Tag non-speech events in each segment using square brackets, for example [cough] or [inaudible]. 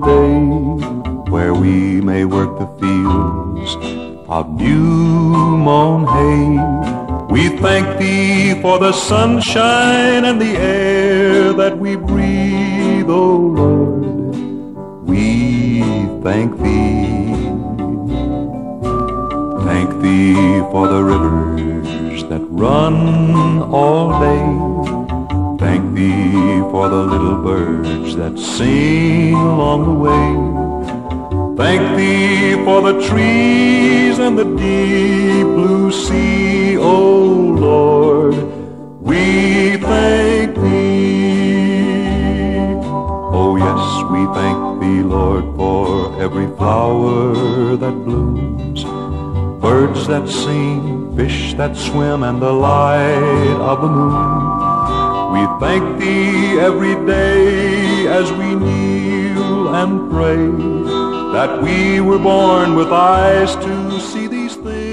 one day where we may work the fields of new mown hay. We thank thee for the sunshine and the air that we breathe, O oh Lord. We thank thee. Thank thee for the rivers that run all day Thank thee for the little birds that sing along the way. Thank thee for the trees and the deep blue sea, O oh Lord. We thank thee. Oh yes, we thank thee, Lord, for every flower that blooms, birds that sing, fish that swim, and the light of the moon. We thank Thee every day as we kneel and pray that we were born with eyes to see these things.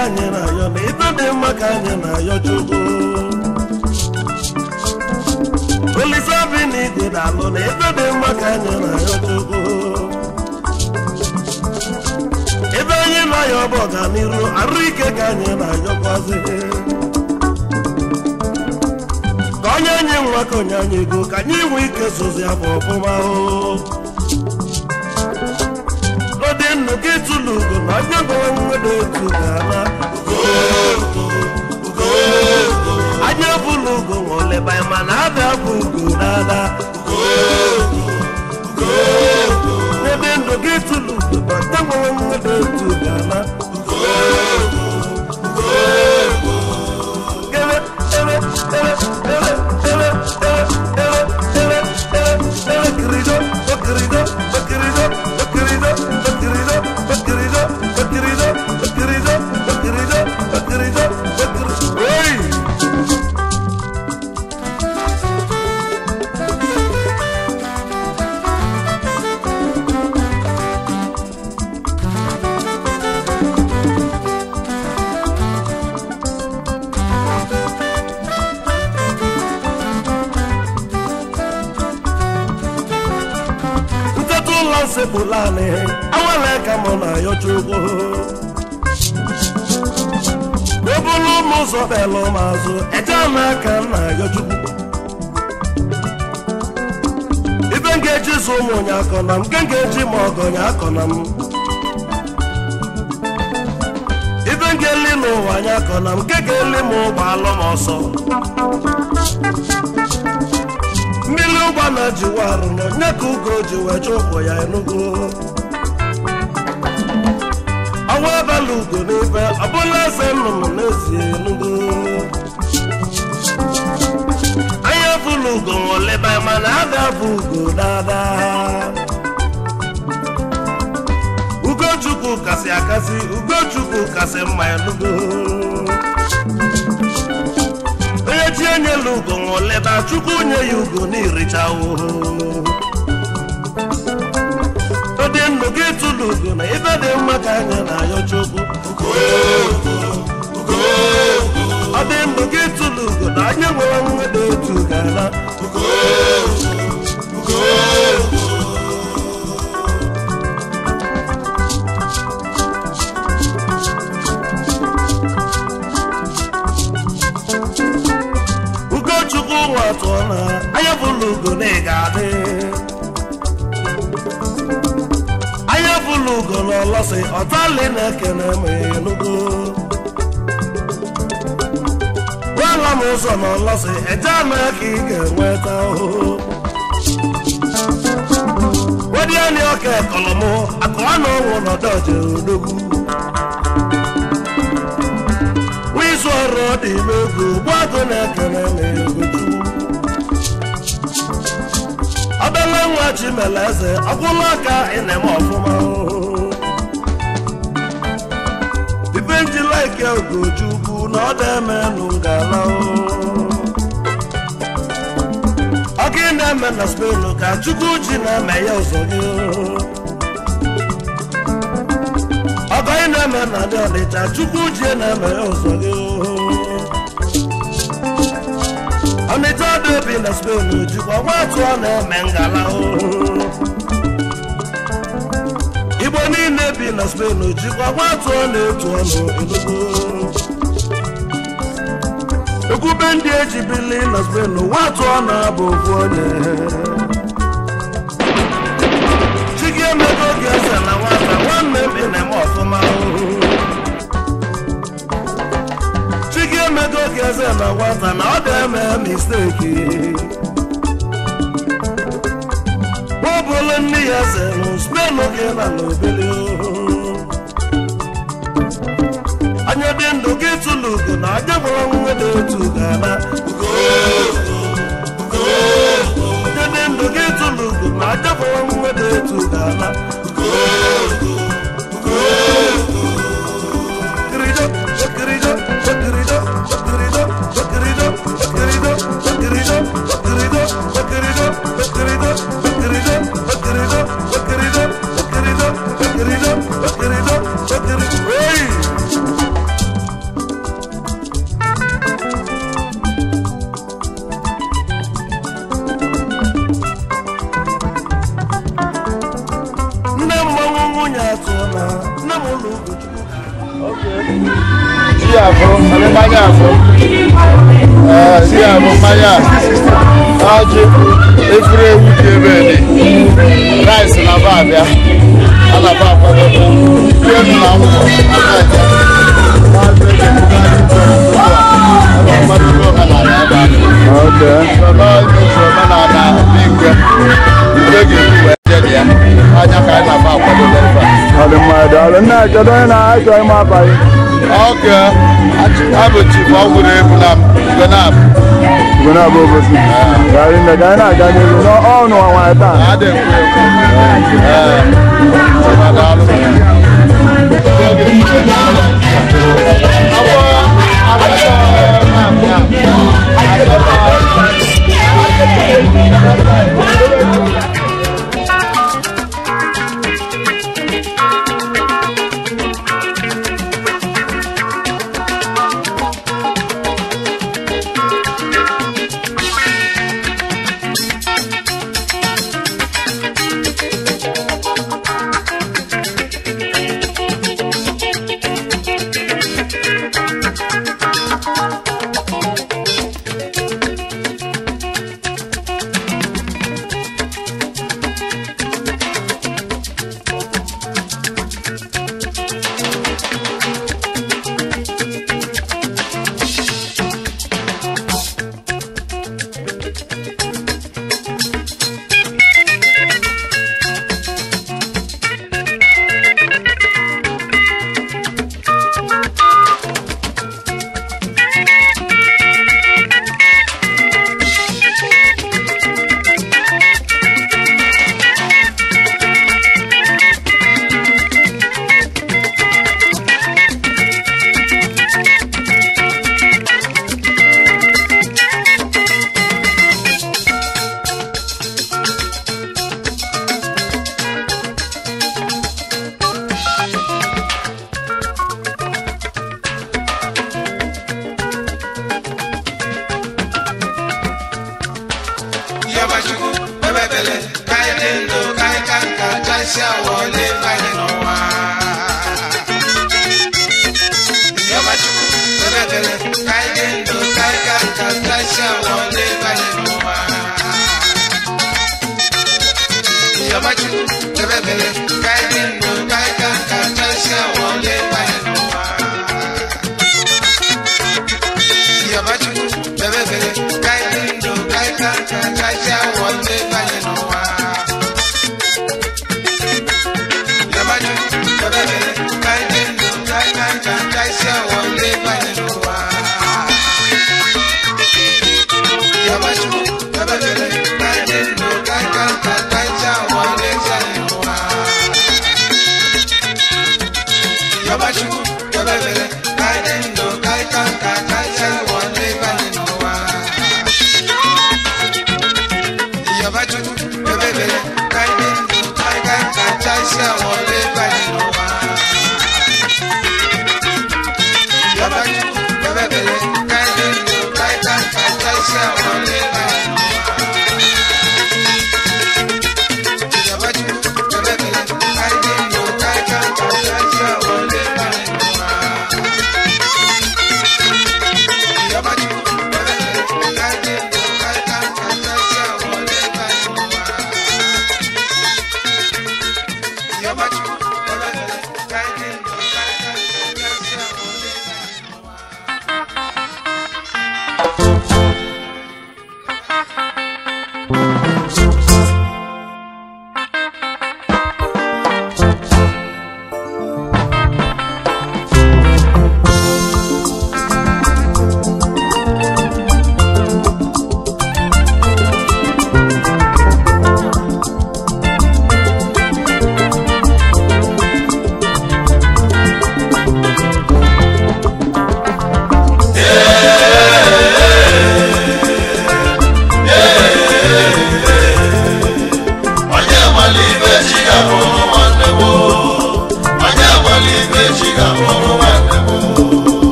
makanya na yo nitande makanya na yo chugu Weli sabi ni kudalo nitande makanya na yo chugu Ibanyi na yo boga niru arike kanya na yo kwazi Konyanyi mwako nyanyi guka nyiwike suzi hapo pumao Konyanyi mwako nyanyi guka nyiwike suzi hapo pumao nụ gị tụlụ ugo na onye gụrụ otu ga-ama anya bụlụ ugo nwoleba mana abịa bụ ugo n'ala n'ebe ndụ gị tụlụ ugo na onye gụrụ otu ga-ama kọbelụ ụmụazụ ejeamaka nna yochukwu ibe m eji zụ ụmụ onye akọ na m nke eji ma ọgụ onye akọ na m ibe m ga-eli n'ụwa onye akọ na m nke ga-eli m ụgbọ alụ m ọsọ mmiri ụgba na-ejiwe arụ na onye ka ugo ji wee jụ ụkwụ ya enugo ọnwa ebela ugo n'ibe ọ bụla eze nnụnụ n'ezie enugo ọbụla ugo oleba mana ada bụ ugo dada ugochukwu kasị akasị ugochukwu kasị mma elugo onye chi enyela ugo oleba chukwu nye ya ugo n'irichawo ụdị ndụ gị ugo na ibe dị mma ka anya na ayọ chukwu ugo ọ dị ndụ gị tụlụ ugo na anya nwere nwe dị otu gara ugochukwu nwa tụọ na anya bụlụ ugo na ị ga-adị anya bụlụ ugo na ọlọsị ọtali na-eke ma emeghị n'ugo ala m ụzọ na ọlọsị eje ama ka ị ga-enweta ahụhụ wediani ọka ekọlọmụ akụwa na ọnwụ nọdọje odogwu wizụ ọrụ ọ dị ime ego gbọdụ na-ekele na ego obele nwa chimele eze ọgwụla aka ị na-eme ọfụma ibe nji laiki ogoju na ọ demenu ngala ọkụ na-eme na Spain ka Chukwu ji na-eme ya ụzọ gị ọkụ ị na-eme na dị Ọnịcha Chukwu ji na-eme ya ụzọ gị Ọnịcha dị obi na Spain jikwa ọgba atụ ọ na-eme ngala Igbo niile bi na Spain jikwa ọgba atụ ọ na-etu ọnụ elugo ekwube ndị eji bili na spenụ nwa tụọ na bụ ofu onye chigi emego oge eze na nwata nwanne bi na-eme ọfụma chigi emego oge eze na nwata na ọ ga-eme misteki bụbụlụ nne ya zere Spain oge na n'obili anya dị ndụ ịtụlụ na anya nwere nwe na-etu ga-aba ndụ gị na anya nwere nwe mmanya efuru ewu dị ebe dị na ba abịa na na bụ ebu na na go na go go see gari na gari na gari go na all no one one time ade nko eh ma dalu awo awo ma ma awo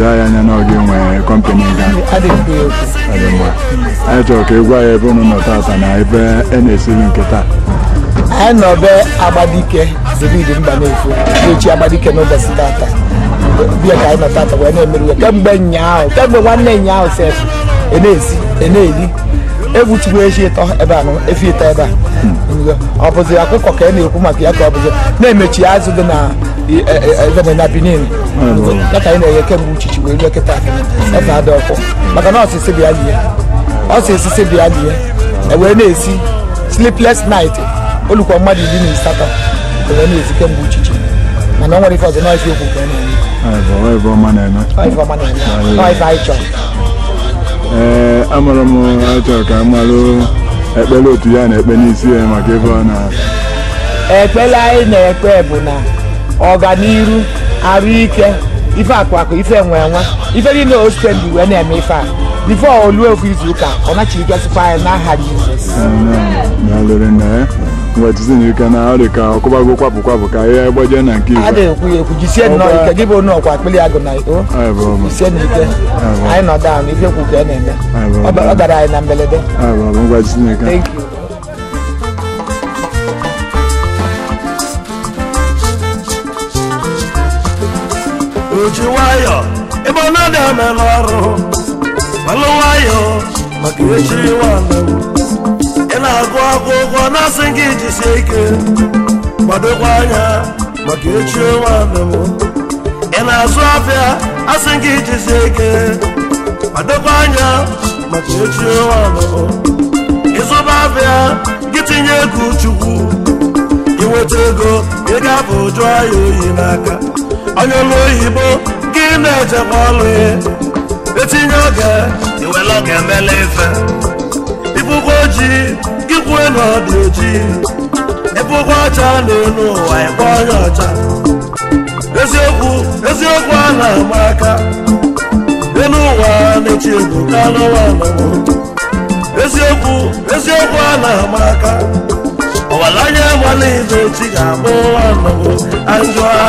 doo ya anya na ọ gị nwee kọmpanị ga anyị chọrọ ka ị gwa ya ebe ụnụ nọ taata na ebe a e na-esiri nke taa anyị nọ be Agbadike David Mbanefo echi Agbadike n'ụbọchị taata biya ka anyị nọ taata wee na-emeri ya kemgbe nyaahụ kemgbe nwanne nyaahụ sef e na-esi e na-eri egbuchigbu efi ịtọ ebe a efi ịtọ ebe a ọ bụzi ọkụkọ ka a na-ekwu maka ya ka ọ bụzi na-emechi azụ dị na benin ya ka anyị na-eghe kemgbe uchi wee nye kịta efe adị ọkụ maka na ọsịsị bịa lie ọsịsị bịa lie ewee na-esi sleepless night olukwa mmadụ iri na asatọ wee na-esi kemgbe uchichi mana o nwere ife ọzọ n'ọsị okwu ka ọ na-eme ee amara m achọrọ ka mmalụ ekpere otu ya na-ekpe n'isi ya maka ife ọ na ekpere anyị na-ekpe bụ na ọganiru arụ ike ife akụ akụ ife enwe nwa ife niile o ndị wee na-eme ife a bifo oluo ofu izu ụka ọ anyị na ọ dị ka ọkụbago kwapụ kwapụ ka ihe gbaje na nke igwe adịghị ekwu ya ekwu jisie nnọọ ike gị bụ onye ọkwa akpịlị na iko anyị nọ ife kwu ka a e na-eme ọ gara anyị na mberede ojii nwayọ ebe ọ na-adị amelụ ọrụ malụ nwayọ maka echi ị na-agụ agụ ụgwọ na-asị gị jisie ike gbadokwa anya maka echi ị na-azụ afịa asị gị jisie ike gbadokwa anya maka echi ịzụba afịa gị tinye ego chukwu iweta ego ị ga-abụ jụọ ya oyi n'aka onye ọrụ oyibo gị na-ejekwa ọrụ ya etinye oge iwere oge emela ife ikwụkwọ ojii gị kwue na ọ dị ojii ọcha na-enu ụwa ịkpọ onye ọcha eziokwu eziokwu a na-ama aka enu ụwa na-echi egwu ka n'ụwa n'ụwa eziokwu eziokwu a na-ama aka ọwalanya malize chi ga-abụ ọnọbụ azụ agha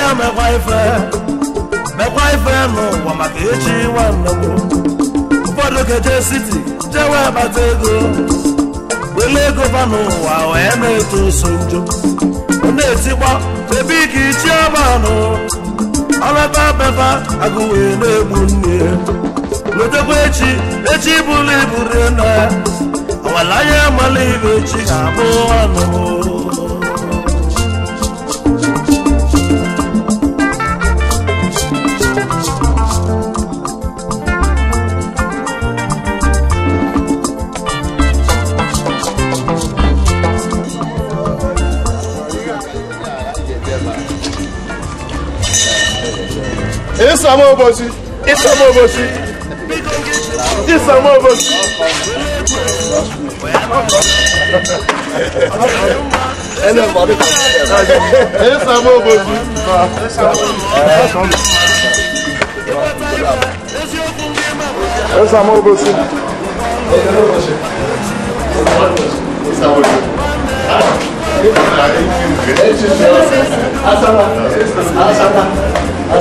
karịa mekwa ife mekwa ife n'ụwa maka echi nwa m ụfọdụ keje siti jewe kpata ego wele ego ba n'ụwa wee na-eto so njo na-etikwa ebe ike ichi abanụ ọlọta befa agụ wee na-egbu nne lotekwa echi echi bụrụ iburu na ọwalanya amala ibe echi ga-abụ anụ Isama Obosi Isama Obosi Isama Obosi. Isama Obosi. Isama Obosi. Asana, asana. Àbọ̀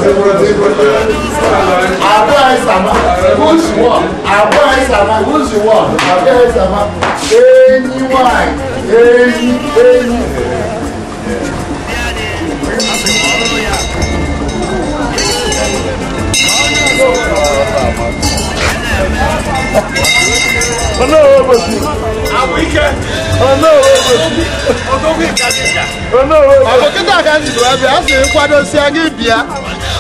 àìsàmá, who's you want? Àbọ̀ àìsàmá, who's you want? Àbọ̀ àìsàmá, ẹni wáì, ẹni, ẹni. Olóòwò bòsí. Àwíkẹ́. Olóòwò bòsí. Ogógó ìkàdé ìjà. Olóòwò bòsí. Ọ̀bùkítà kan ti dùn ẹbí, a sì ń kwado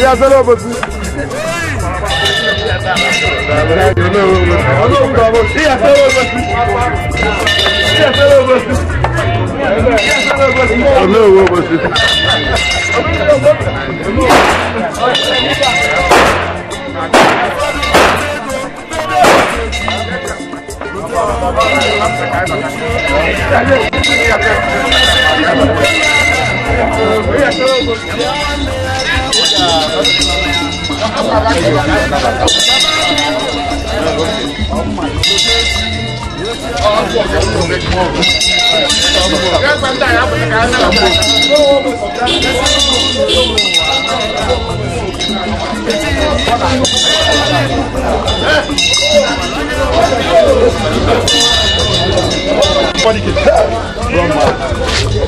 ìyá sẹ́lẹ̀ òbòsí. ọlọ́run bàbá ìyá sẹ́lẹ̀ òbòsí. ìyá sẹ́lẹ̀ òbòsí. olówó òbòsí. Thank you. Pode que... Vamos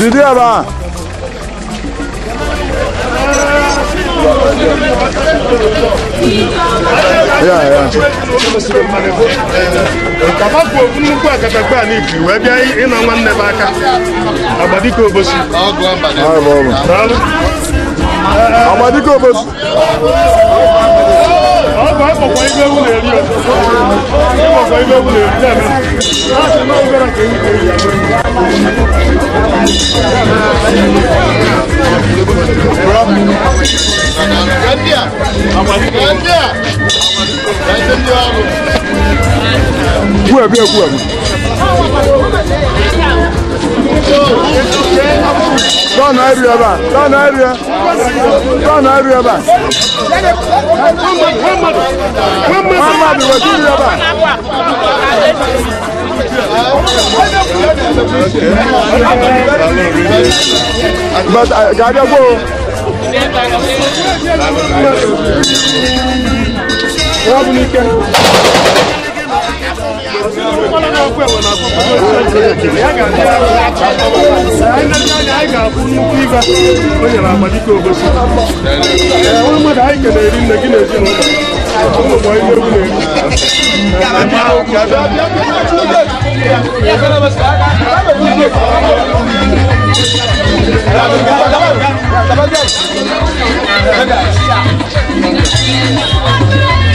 Jìdí ẹ̀ bá. Yeah, yeah. Kaba bụ okwu nnukwu akatakpa n'ikiri wee bịa ịnọ nwanne m aka agbadike obosi. Agbadike obosi ọgbà ìpọ̀pọ̀ ilé ewu lè rí ọ̀sẹ̀ ìpọ̀pọ̀ ilé ewu lè rí lẹ́mẹ̀ láti máa ń bẹ̀rẹ̀ kéwì kéwì Gambia, Gambia, Gambia. Where, where, where? Dọ́nà ẹ̀rù ẹ̀ bá. Dọ́nà ẹ̀rù ẹ̀. Dọ́nà ẹ̀rù ẹ̀ bá. Muhammad wẹ̀jú ẹ̀ bá. But gàdé gbó. Wọ́n bu ní kẹ́ anyị ga-abụ nnukwu ibe o nyere agba dịka obosi nwa mmadụ anyị kelere nne gị na ezinụlọ ụmụ bụ onye egwu na-eri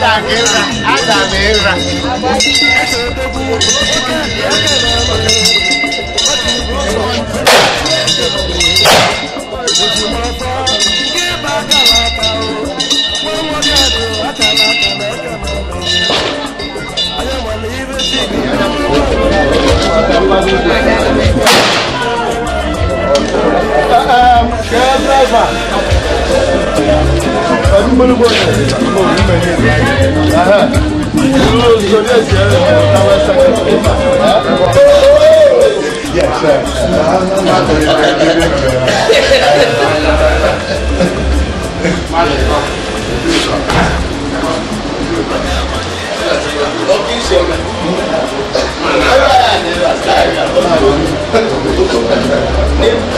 Um, cab driver pẹ̀lú gbólógbò Thank you.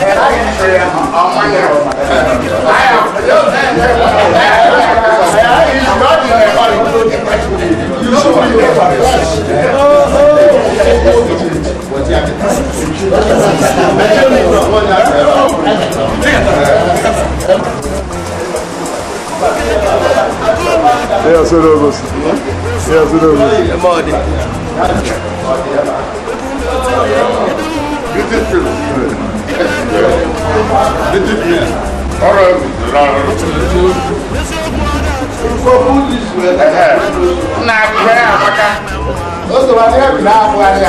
Yazık olsun. Yazık olsun. Madi. Götür şunu. ọ̀rọ̀ ẹ̀wù na pray amaka. o sọ wa ní ẹ̀rù náà fún adé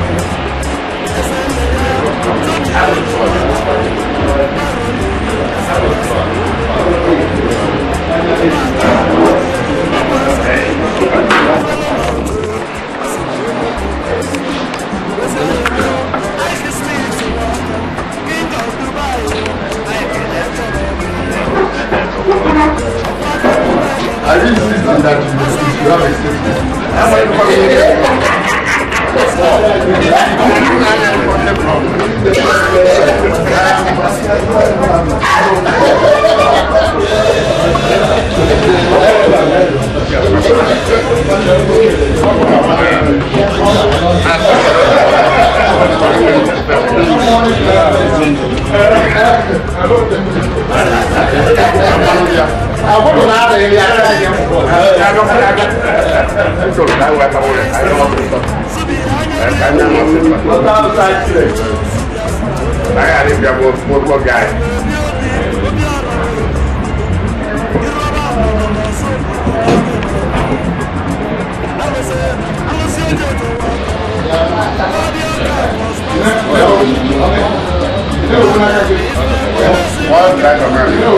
I really think that you have a statement. Gracias. Láyé àdébíà mo gbọ́ gáì. One black American.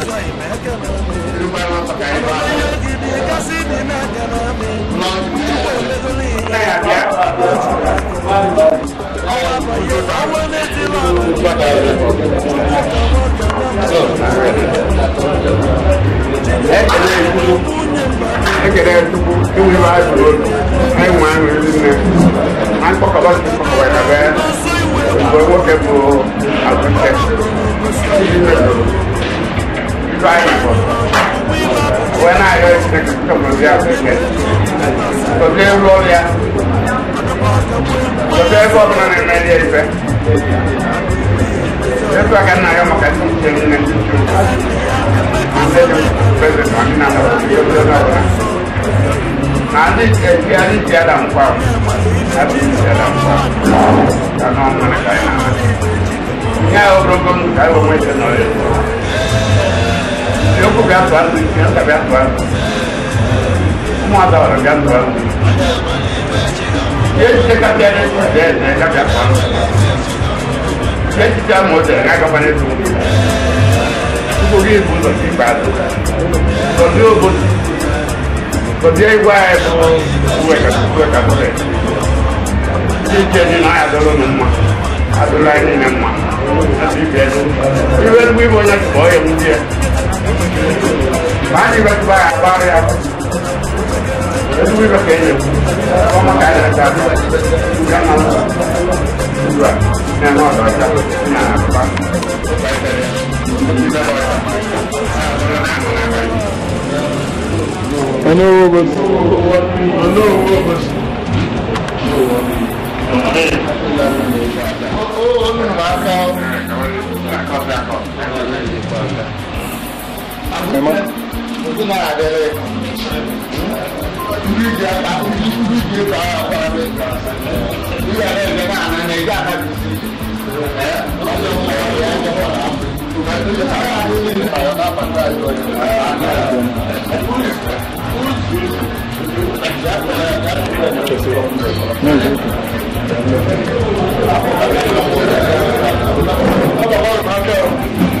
be atuando, criança be atuando. Uma da hora be atuando. Gente que está tendo esse poder, né? Já be atuando. Gente que está moderna, já acabando de mudar. Tudo que é mundo aqui embaixo. Só viu o mundo. Só viu igual é o o é o é o é. Gente que não é adoro nenhuma. Adoro aí nenhuma. Assim que é. E o meu irmão já foi, um dia. Mani bakba bari Ini ini. Kau nah, Memang fifty naira abẹ́rẹ́ ndí ìdí ẹ̀ka ndí ìdí ẹ̀ka ọ̀pọ̀ abẹ́ ndí ìdí ẹ̀ka ẹ̀ka àná ẹ̀ ẹ̀ka àná ti si ẹ̀ ọ̀sẹ̀ ọ̀pọ̀ ẹ̀ ẹ̀ka ọ̀pọ̀ àná. Thank you.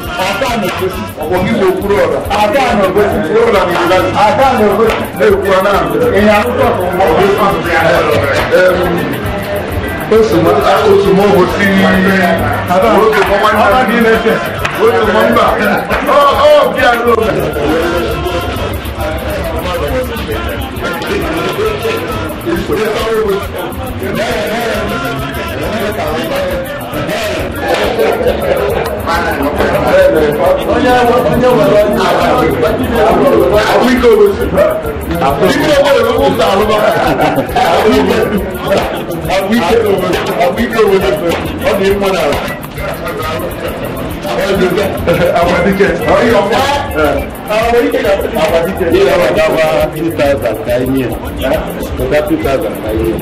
àdáàmì ògbésí. ọ̀pọ̀ kí wo kúrò ọ̀rọ̀. àdáàmì ògbésí. kúrò ọ̀rọ̀ mi lọ. àdáàmì ògbésí. ẹ kú ọ náà. èèyàn arúgbó tó ń wọ oṣù mọ oṣù mọ oṣù sí i oṣù mọ wọn náà ní ẹsẹ oṣù mọ nígbà ọ ọ bí a lò. Yeah, yeah. àwíkọ lóṣù àwíkọ wọlé ló ń sàrò bá àwíkọ àwíkọ lóṣù àwíkọ lóṣù ọdún yìí mọ́nà rẹ̀. Abadike. Abadike. Ní ìlànà dábàá two thousand ká yín yẹn. Ọ̀dà two thousand ká yín yẹn.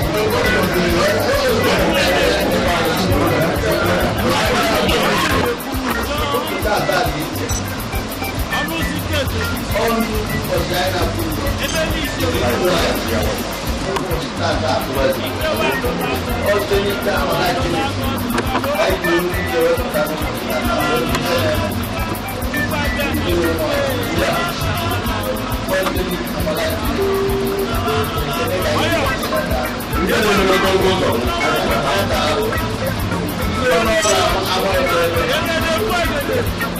all vagina full of ọjọ́ ní táwọn aláìní láìpẹ́ orí ìjọba tó ta sí àwọn ìjọba ìjọba ìjọba ọjọ́ ní táwọn aláìní ǹjẹ́ ló ń lọ gbọ́ngbọ́n sọ. àwọn ọ̀rọ̀ àwọn ọ̀rọ̀ ẹ̀rọ.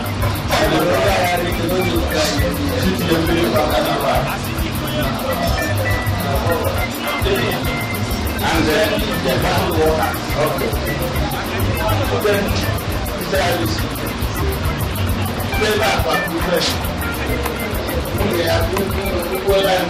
and then the battle water. Okay. Then service. Play back for people. We are doing people and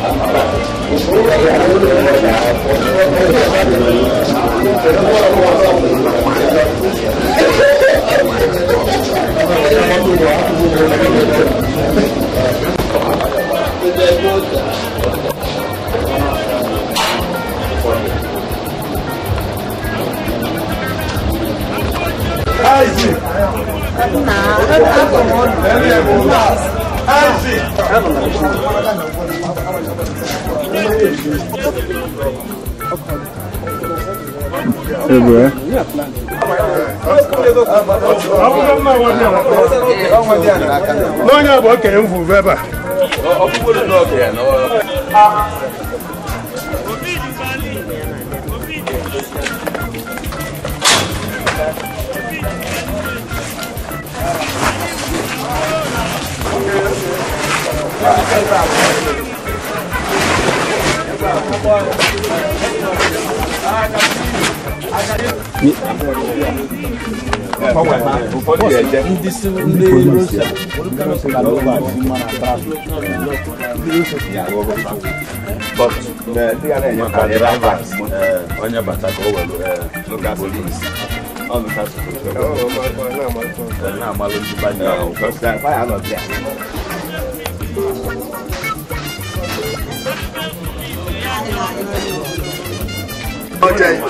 Nada, tá Ai, gente. Ebu N'onye bụ okenye m vụrụ ebe a ndị si ndị rosa olùkàlùkàlùkà ọdún mara àtàrà ndị rosa ti yà wọ́n bọ̀ but ndị ya na-enye karị rabat onye bata ka o welu local police ọnụ kasụ na-amalụ ndị banye ahụ Okay.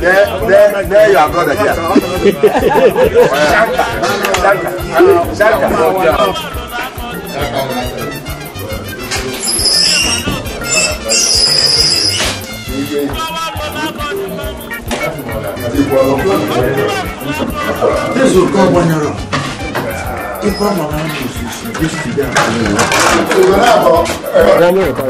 There, there, there you are, brother. Yeah. Shaka, shaka, shaka. This will come when you're up. If I'm around, this is this to them.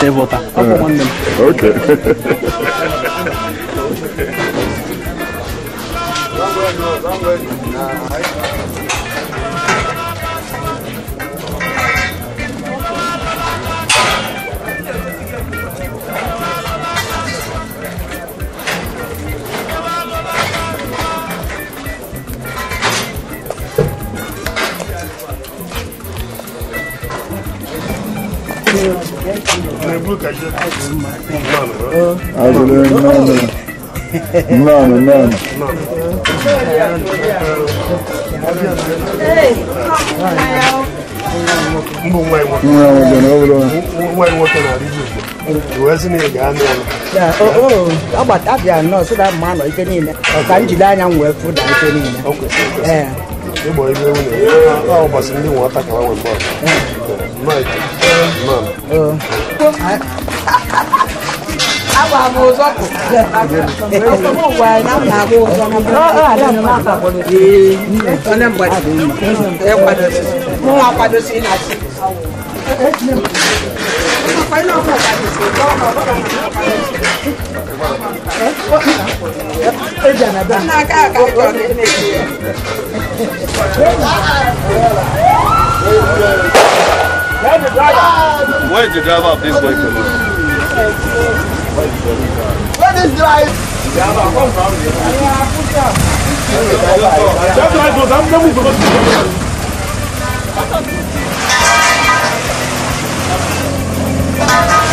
they vota. I uh, want them. Okay. [laughs] [laughs] Hadi nane. Nane nane. Hey, ọgbata abịa nọọsụ da mma nọ ife niile ka njide anya m wee fụda ife niile ịgba ibe nwunye ya ọ gbasịrị ndị nwa ata ka ha wee gbaa kó àwọn àmọ òsọkù ọsọ mọ wà láwọn àmọ òsọmọ ọ àdánù máa kàkọ lọ sí ọlẹ́ mbàdì ẹ padà sí mú wọn padà sí iná sí. Thank you. Where is the driver of this vehicle? Where is drive? Thank you.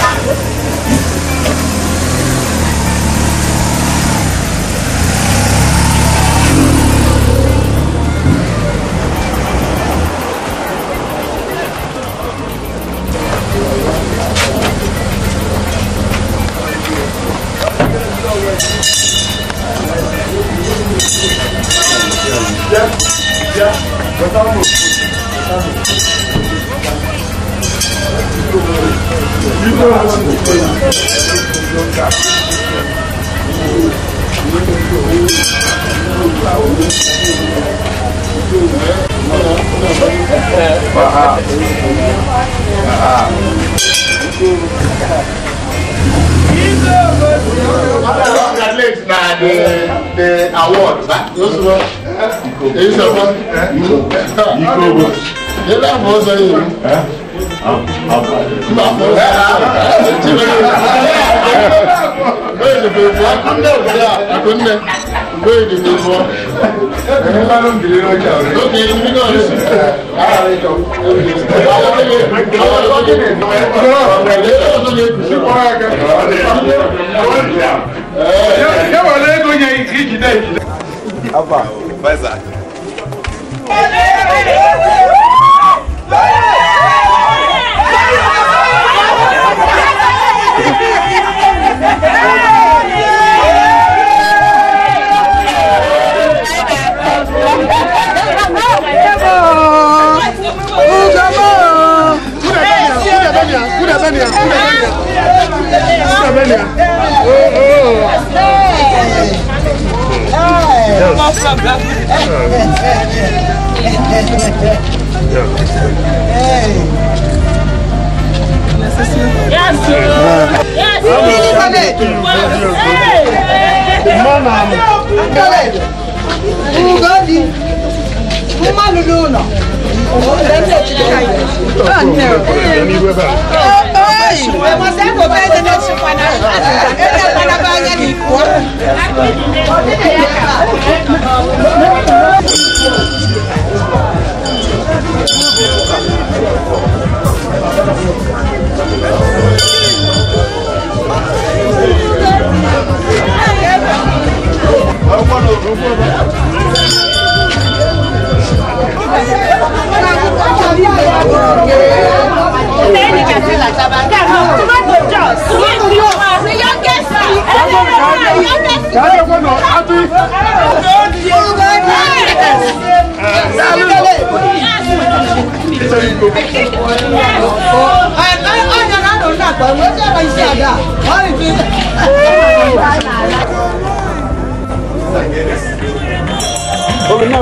Wow. Ờ, ờ. ờ, congratulate na the the award back. èyí sọ fún mi. ikú owó. ilé àfọwọ́ sọ yìí. Mbà fún mi. Tí mo ní. Bẹ́ẹ̀ni bèbè akúndé òkúta àkúndé o gbé èdè mi bọ. ẹ̀yin bá ló ń gbèrè lọ́jà rẹ̀. lókè èmi náà lè sùn. ara rẹ̀ jọ. àwọn ọmọ mi àwọn ọmọ mi lè nọ ẹ̀ kọ́. ọ̀rọ̀ ẹ̀ lè tó lè kù sí kọ́ra kẹfà. yẹ́wọ̀ lẹ́gọ̀ yẹn ìjì dẹ́ ìjì dẹ́. benia kuda benia kuda benia kuda benia oh oh Yes, sir. Yes, sir. Yes, sir. Yes, sir. Kumaluluna. Thank you. Yes. Oye, no,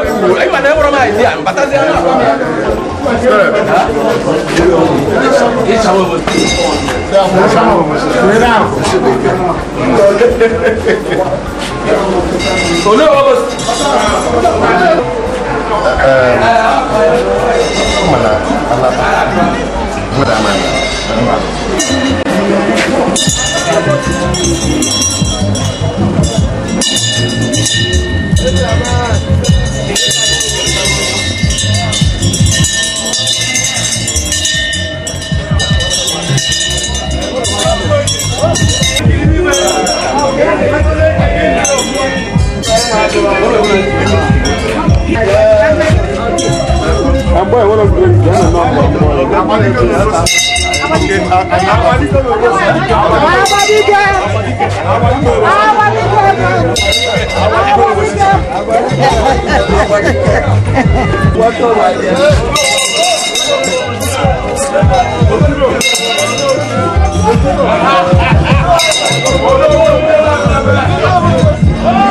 wo ayiwa ne yɔrɔ ma ye yan bata se an na. Olu yɛrɛ bɛ. Kumana ala mo d'a ma na. Thank you. Amboy, what a great, I don't know. Oh!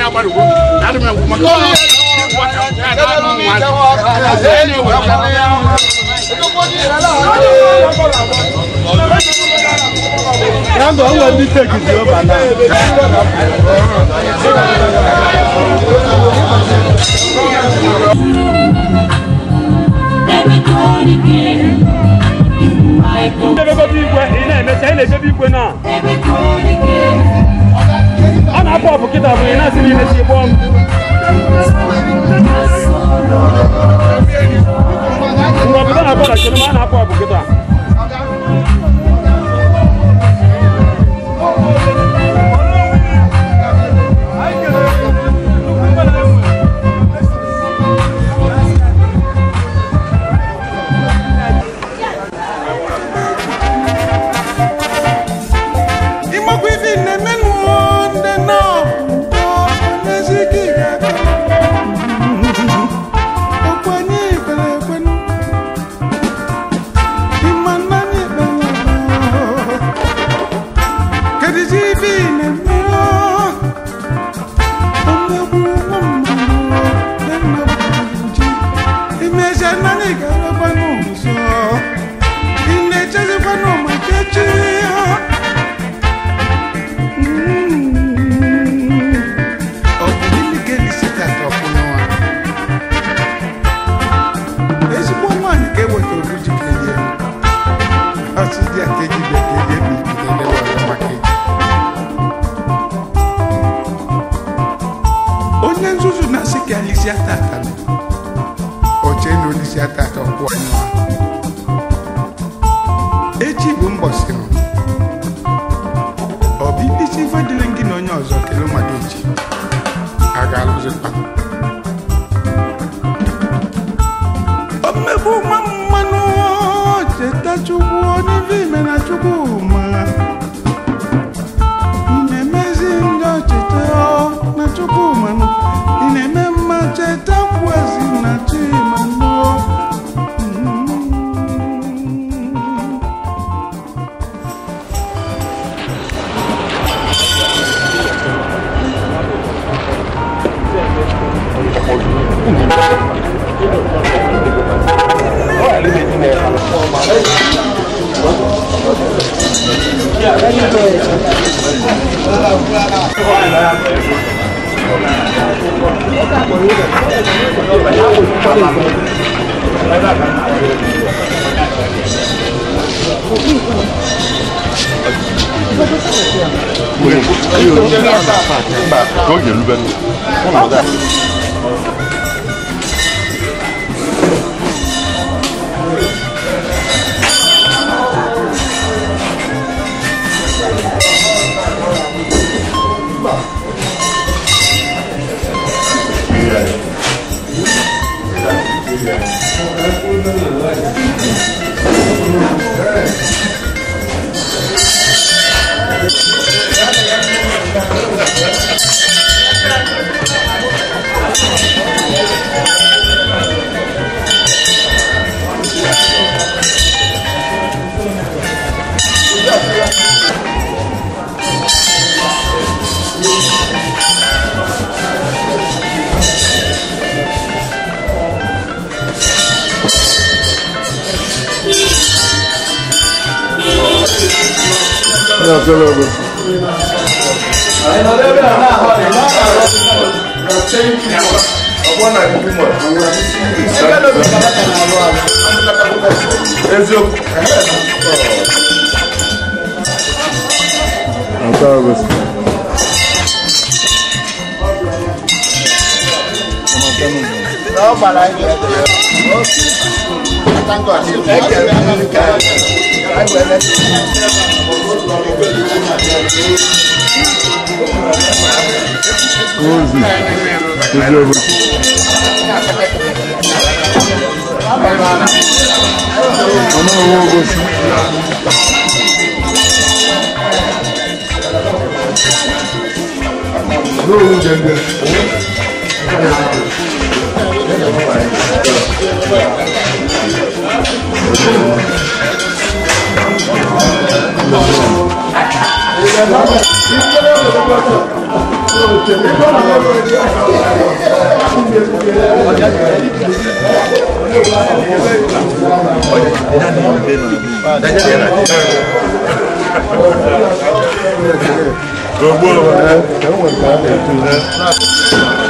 ni abali wo na de me wo ma ko ya na mo ma na ze ni wo ka ni Yàtọ̀ ọ̀wọ́ ní tẹ̀kì tí ó bà náà. Ẹ̀bẹ̀ kọ́ bí ìwé, ìná ẹ̀mẹ́sẹ̀ ẹ̀ lè ṣe bí ìwé náà. ọ na-apụ ọpụ kịta bụ ị na-asị n'ime si "Gbuo m n'obodo na-akpọ na kelema a na-apụ ọpụ kịta gbogbo ẹ̀ ẹ̀ wọ̀n ká ẹ̀ tó rẹ̀.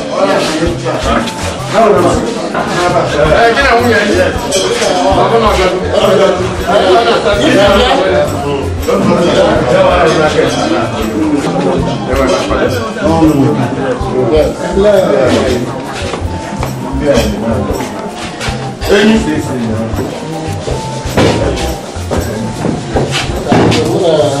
Eyín.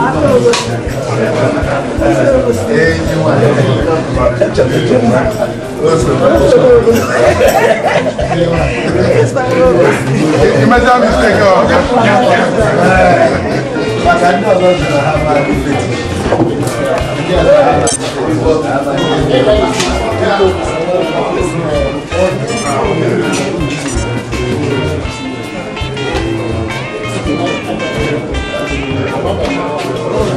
You made that mistake, oh. But I know God will have my faith.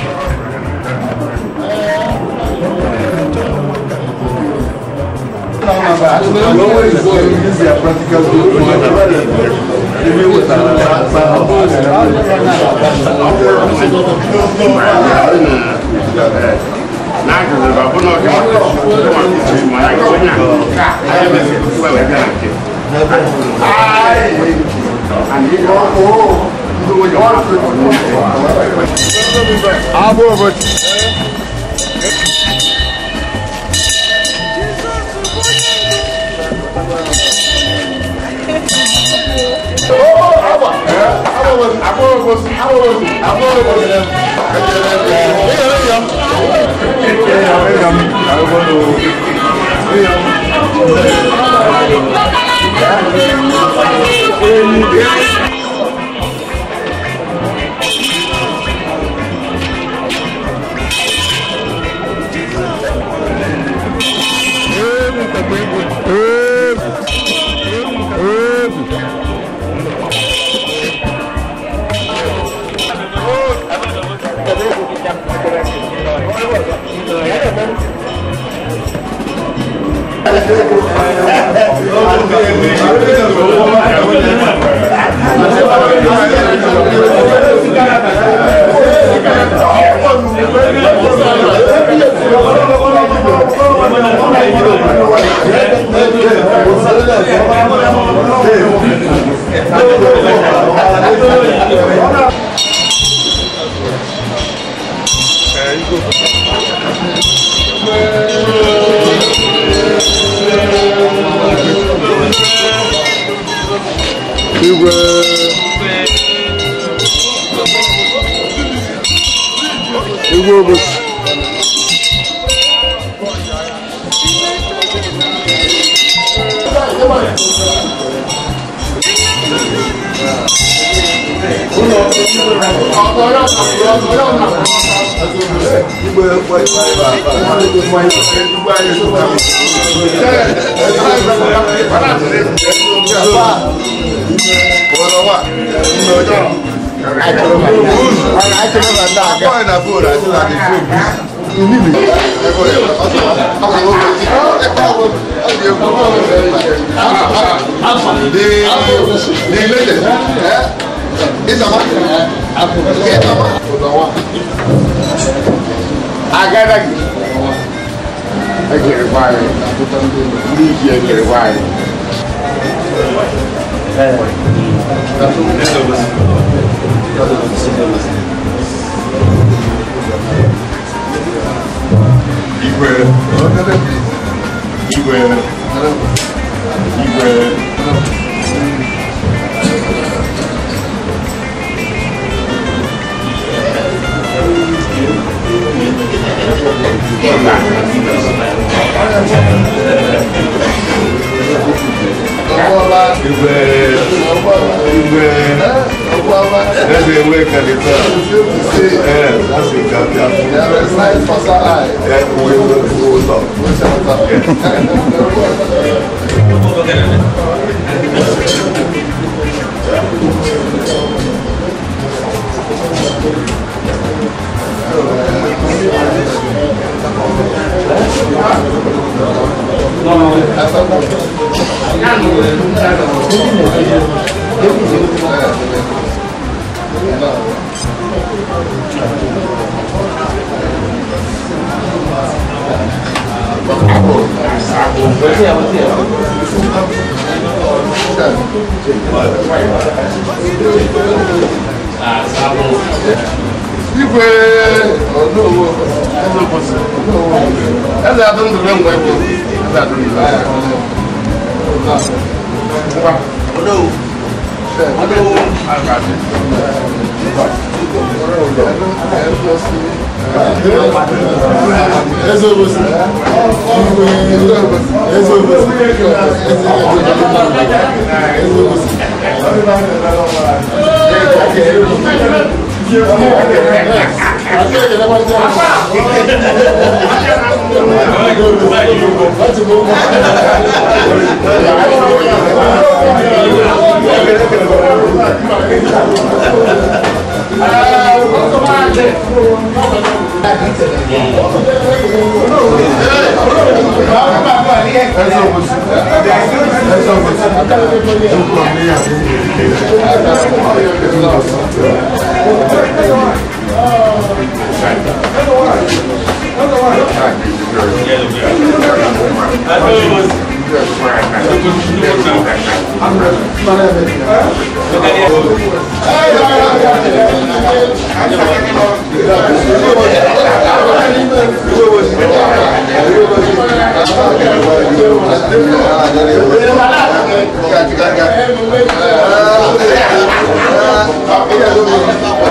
Along with going, this is a practical tool for everybody. The way with our n'aka sɛ baabo na ɔde ɔde ma kutu mu ayɛ kɔ nya ayɛ bɛ sɛ kutu bɛ wɛ gana kɛ. Abo Robert. Yeah.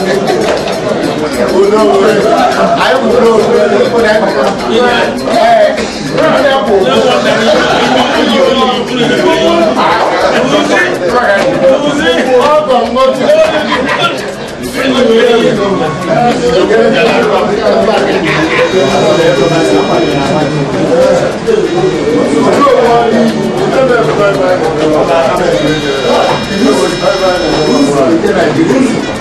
olówó rẹ ayé wò olówó rẹ lóko náà ẹ ẹ ẹ kò kó ọkọ ńgọ ti Thank you.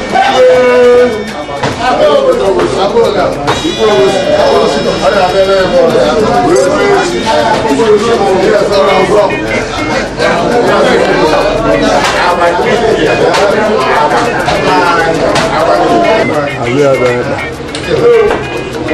Àbí ọ̀dọ̀ ẹ̀dá.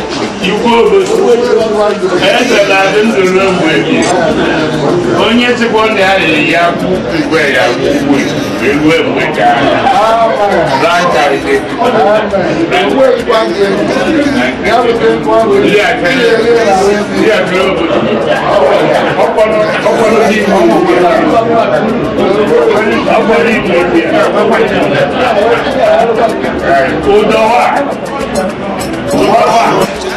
ikwuobodo ezela dị ndụrụ mgbe gị onye chịkwa ndị arịrị ya kwụ ya kwụ ruo mgbe ka Udawa, udawa.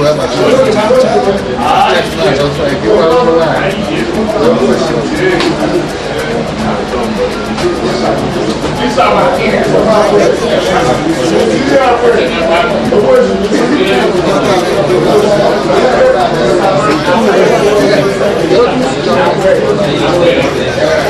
Give Thank you.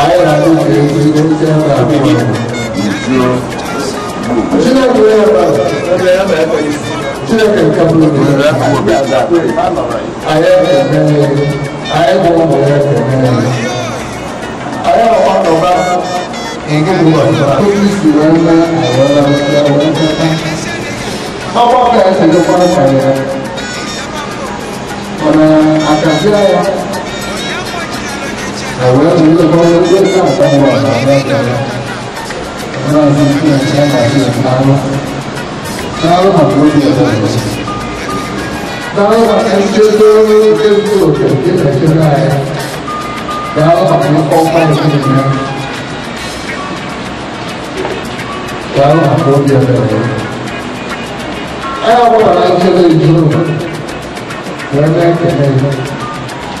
àìrà náà lè fi ó jẹ́ ọ̀rọ̀ àbí ìjọ. Chineke ya ba. Chineke nke bụrụ na ya bụ anyị ekele anyị bụ ụmụ ya ekele. Anyị ọkwa nọba nke bụ ọzọ. Ndị si na nna awọla ya wee nkata. Ọkwa ka esi dịkwa nka ya. Mana akasị ya 我要求这帮人别干干我啥的，让他们变千百岁大佬，大佬不会变的，大佬还是都跟做水电的现在，大佬还包办的里面，大佬不会变的。哎呀，我本来觉得你说，原来肯定。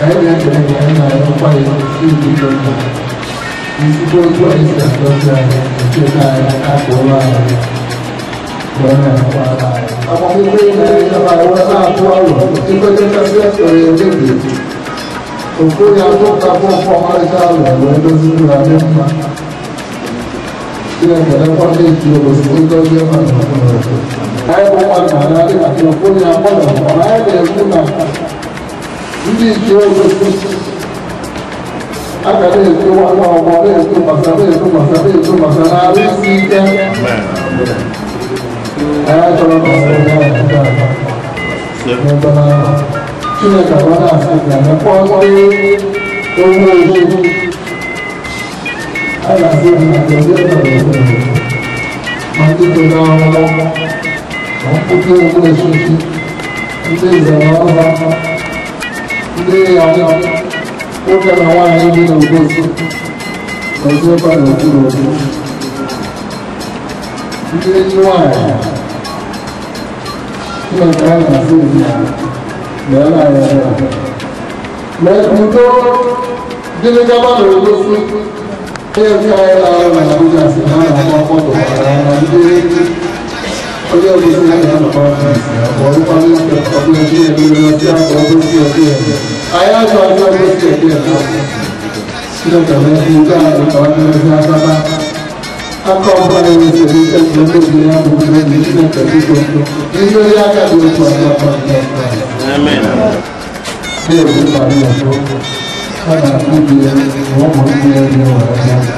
ẹ̀ẹ́dẹ̀ ẹ̀ẹ́dẹ̀ ẹ̀ẹ́dẹ̀ ẹ̀ẹ́dẹ̀ ẹ̀ẹ́dẹ̀ ẹ̀ẹ́dẹ̀ Ìsìnkú ojú ẹ̀yìn ìdàgbọ́sí ààrẹ tí ó ká ẹ̀ka káàkiri ọwọ́ ààrẹ lọ́nà ẹ̀kọ́ ara rẹ̀. Àwọn pípé ní ìjọba ìwọ náà tó àwọ̀ tí pé tó tẹ́sí ẹ̀sọ̀ rẹ̀ lébi. Òkú ya tó ka fún ọkọ̀ Máríkà rẹ̀ lọ́wọ́ tó ti rà mẹ́fà. Tí ẹ tẹ̀lé pọ́ńdé ìtì olùsùn tó tọ́jú ẹ̀fà ìfọ̀kùnrin rẹ̀. Ayẹ̀kọ́ wọn nà níbi ìjọ ìjọ agadé ètò wa náà ọmọ bẹ́ẹ̀ ètò màtà bẹ́ẹ̀ ètò màtà bẹ́ẹ̀ ètò màtà náà rí sí jẹ́ ẹ̀yà ìjọba náà ọ̀rọ̀ náà ẹ̀dá ẹ̀dá náà kí ni ìjọba náà ṣe ìgbà mẹ́kọ́ pé owó ojú àyàfi àgbẹ̀ ọjọ́ ìgbàlódé máa ń dídò náà ọmọ wọn kó kí owó oṣooṣù ilé ìgbàlódé today I mean, what kind of one I need to do? I do not know what to do. Today you are. You are trying to see me. There I am. Let me go. Give me the money to go see. Ṣé ẹ fi ayé la ọ̀rọ̀ Nàìjíríà sí náà àwọn ọkọ̀ tó wà lára ọdún? Ó yẹ kó sí ẹ̀yà ọ̀pọ̀ ọ̀pọ̀ ọ̀pọ̀. ويقال لك قبل الدين من الاسلام وبوسي الدين ايات الله بوسي الدين سلك من الانسان وقال لك بابا akọọba ẹni tẹbi ẹgbẹ lóde abúlé ní ilé tẹbi gbogbo nítorí akadé oṣù àgbàpá ìgbàgbà bí èmi parí ọjọ́ kára níbi ìwọ mọ ní ẹni ọ̀rọ̀ ẹni.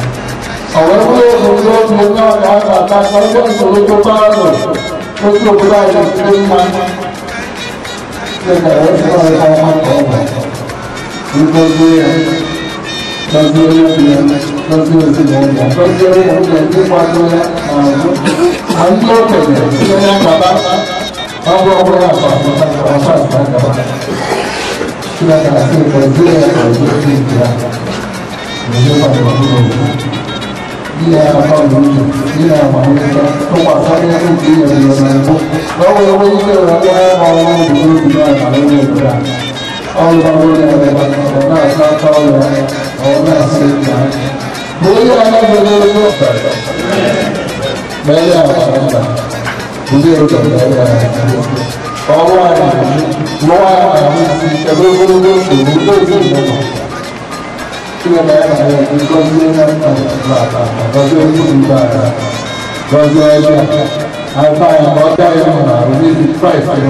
ọ̀rọ̀ ẹgbẹ́ òṣèlú ọ̀sùn náà ní àgbàtà kan tó ń sọ̀rọ̀ tó bá rọ̀ ó tún òkú báyìí tó ń pa ṣẹlẹ̀ ó ti bá ọ̀rọ̀ ọmọ kan wà nítorí ẹ̀ lọ́sí orí ọ̀gbìn lọ́sí oṣù lọ́gbà lọ́sí orí ọ̀gbìn tó pa tó yá àwọn àti ọ̀kẹ̀dẹ̀ tó yá bàbá wọ́n bọ́ ọkọ̀ yà pa àpótá àpá àpá àgbà kí lọ́kà àti ìpọ̀jù ẹ̀ ọ̀gbìn tó ń gbà ìjọba ìwà nínú òkú ilẹ̀ àbáwò yìí ilẹ̀ àbáwò yìí tó ní ti ẹgbẹ́ gbogbo òṣèlú lóògùn ìjọba tí wọ́n bá yàrá rẹ̀ kó tó gbé náà lọ́jọ́ ìlú gba lọ́jọ́ ẹjọ́ àgbà ìmọ̀ọ́dá ìmọ̀ràn orí ìfúráìfù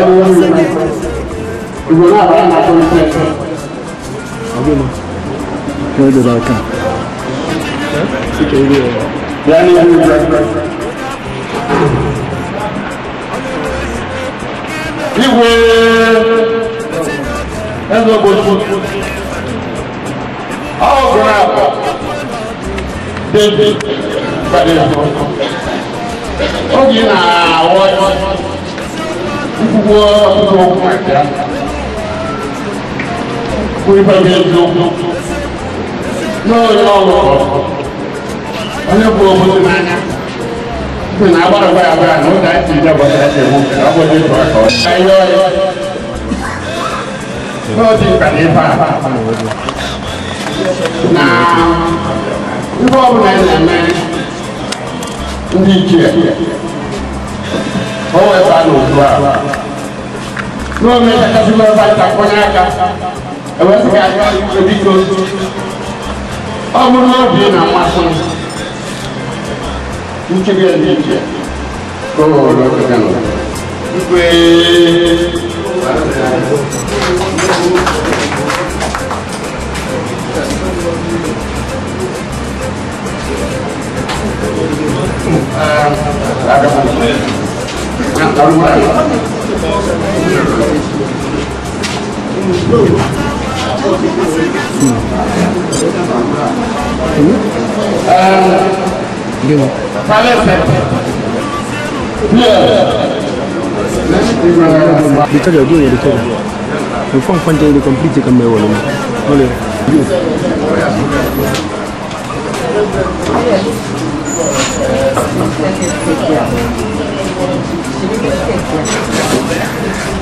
abẹ́rẹ́ lórí rẹ̀ ìwé náà bá ń bá onye bụ obodo n'anya sị na agbara ya gbara na ụda ntị ije ọbọdọ ya ewu ka ọbọdọ ịtụ aka ọ ka ihe ọya n'ọdị mkpa na ife a na ihe ọbụla ya na-eme ndị ichie o weta na otu a n'ome ya kasị aka onye aka aka biko ọmụrụ obi na mmasị nchebe ndị nche ka Thank you. Très bien fait. Bien. Vittorio Dio ieri che non fa un quanto di compiti che mi vogliono volevo Thank you.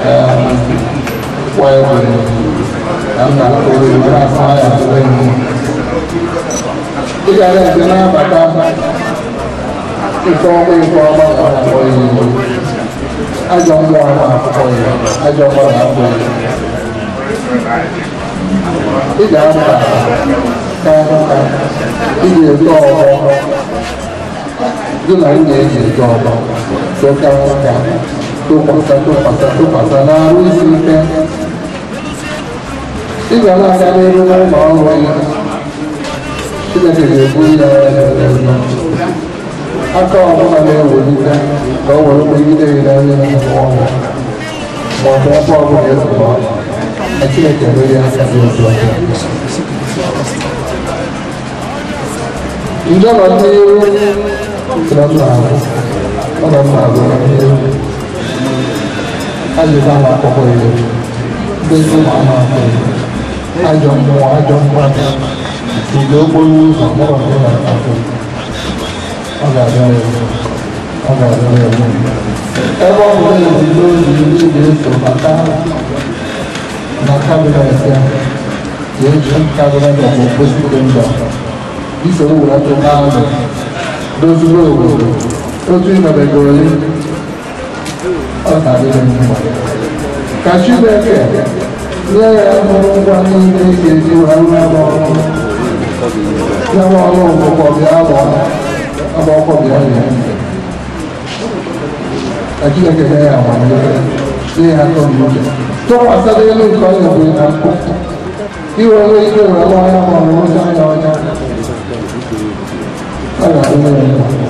while I'm not going to fire to win. Ìjà rẹ̀ ti náà bàtà ikọ̀ ọmọ ikọ̀ ọmọ ọmọ ìlú. Ajọ ń lọ àwọn àkọ́kọ́ yìí, ajọ ń lọ àwọn àkọ́kọ́ yìí. Ìjà ń bà káàkà ìdí ẹ̀dọ́ ọ̀bọ. Dúnà ń yẹ ìdí ẹ̀dọ́ ọ̀bọ. Tó káàkà tukpasa tukpasa tukpasa na arụ isi ike ị ga na-aga n'ihu na ụmụ ọhụrụ ya chineke ga-ebu ya aka ọbụla na-ewelite ka o were megide gị n'anya na ụmụ ọhụrụ ma ọ bụ ebe ọbụla ezugbo na chineke mere ya aka n'otu ọhụrụ njọ nọ n'ihu na mma ahụ ọ nọ mma ahụ n'ihu láti lè sáwọn àkọ́kọ́ yìí lọ pé kí wọ́n máa pè é àjọ mú àjọ mú àjọ ìlú gbóyún ìgbàmọ́ra ní àjọ ọ̀gá àbẹ̀rẹ̀ ọ̀gá àbẹ̀rẹ̀ ọ̀gá ẹgbẹ́ ọ̀gbọ́n yìí ti ló yìí ní ìlú ètò bàtà bàtà bíra ẹ̀sẹ̀ yìí ju kábíra ẹ̀sẹ̀ kó Isso é o que tó bá ń lọ lójú lóòwò lójú ìnàbẹ̀gbọ̀rọ̀ yìí ọ̀tàlélẹ́gbẹ̀wá. kàṣíbẹ̀kẹ̀ lẹ́yìn ọmọlúwa ní ilé ìgbèjì wa ń lọ́wọ́ lọ́wọ́ ọlọ́run ọkọ̀ bí àbọ̀ ọmọ ọkọ̀ bí ọ̀yẹ́ kàṣíbẹ̀kẹ̀ lẹ́yìn àwọn ọmọlúwa lẹ́yìn akọ́nìyàn tó wà sáré lórí kọ́lẹ̀ ìwé náà kọ́ ìwé olóyè ìwé ìrànlọ́wọ́ ọmọ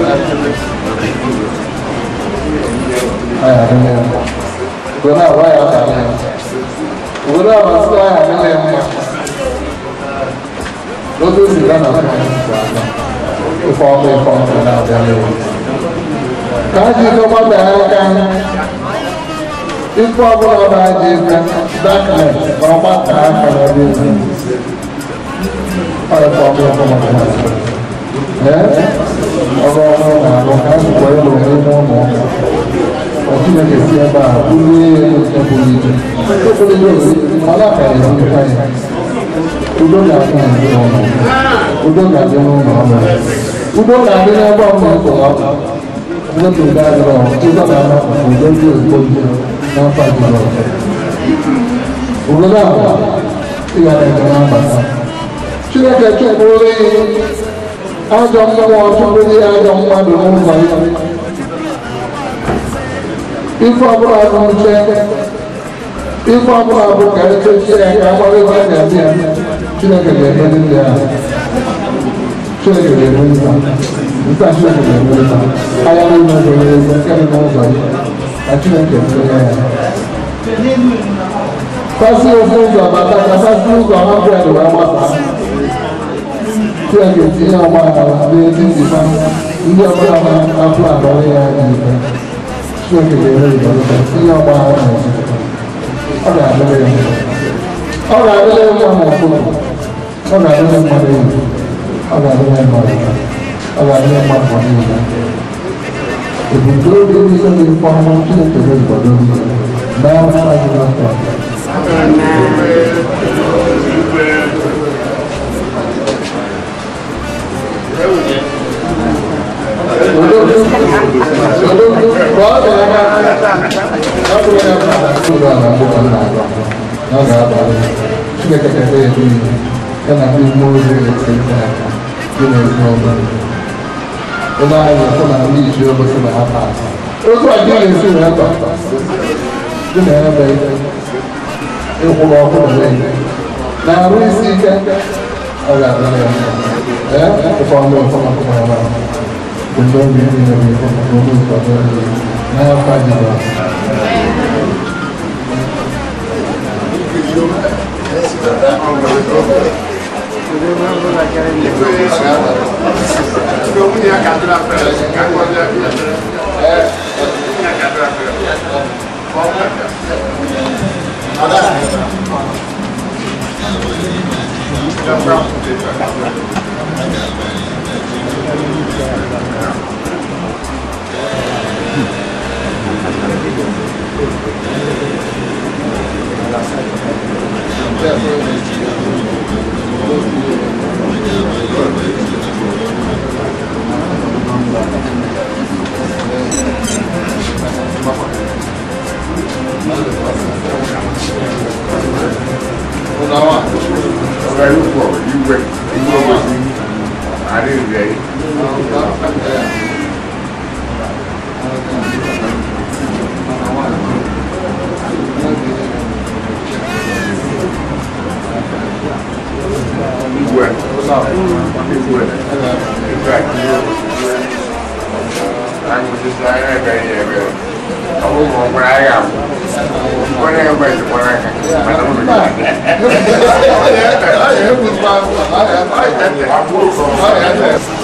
Aya dole yamma. Gona baya tare yamma. Gona masu aya dole yamma. Lọ́dún sì lánà fún ìfọ̀ ọmọ ìfọ̀ ọmọ náà dẹ́lẹ̀ wọ̀. Káàkiri tó bá bẹ̀rẹ̀ ká ikú ọbúlọ̀ bá jẹ ká dákàlẹ̀ ọba tàá kàlẹ̀ bí ọlọ́run àlọ́ká ìwọ ẹ̀rọ ẹ̀rọ ọmọ ọ̀kílẹ̀ kẹsí ẹ̀bà kúlé ẹ̀kọ́ yìí tó kọ́lé yóò sí alákàrẹ̀ ìlú nípa ẹ̀ ojú ọ̀gá fún ìlú ọmọ ojú ọ̀gá fún ọmọ ọmọ ojú ọ̀gá fún ẹgbẹ́ ọmọ ọkọ̀ ọmọ ọjọ́ tó dá lọ ojú ọ̀gá fún ọjọ́ tó ìkọ́ yìí náà fàájì lọ. òwúrọ̀ náà ìyàrá ìjọba àgbàdo ṣé ẹ̀kẹ́ tó kúrò lẹ́yìn ajọ mú ọtún lórí ajọ mmadụ n'ụzọ ya ife ọbụla bụ nche ife ọbụla bụ ka eche chineke agbalịba ga-adị ya chineke ga-eme ndị ya chineke ga-eme ndị ya nke chineke ga-eme ndị ya anya n'ime ụzọ ya nke dị n'ụzọ ya na chineke ga-eme ya kasị ofu ụzọ bata kasị ụzọ hapụ ya dị wee gbasaa tí a kì í ti yàn máa àlàbí ẹni ti fa ndị ọbụla na-afụ abalị ya dị ibe tí a kì í ere ìdọ̀lọ́ta tí yàn máa àlàbí ọ ga-adịrị ya ọ ga-adịrị ya mma ọkụkọ ọ ga-adịrị mmadụ egwu ọ ga-adịrị ya mmadụ ọ ga-adịrị ya mmadụ ọdị ya ebube obi ndị sọ dị mkpọmọ Chineke dị mkpọrọ n'afọ adịghị afọ Chineke na dị na arụ isi ike adị gbogbo ẹbí Thank you. All right, look forward. You ready? You ready? RBI. Igwe. Igwe. Igwe. Anyị ndị anyị agaghị here. abun mu kura ya wani ya bai zuwa na kan ba da mutu ya ya ya ya ya ya ya ya ya ya ya ya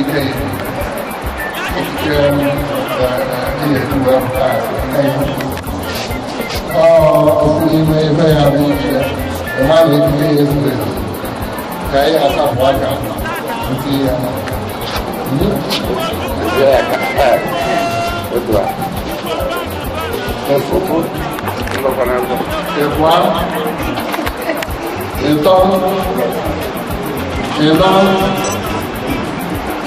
indicated Mr. Chairman uh, uh, um, uh, that oh, I did well past Ờ, xin mời về hà mi kìa, để mai mình đi đến người cái à sao hóa cả, thì những cái à cả, được rồi, được rồi, lo para algo. El Juan, el Tom, el Don,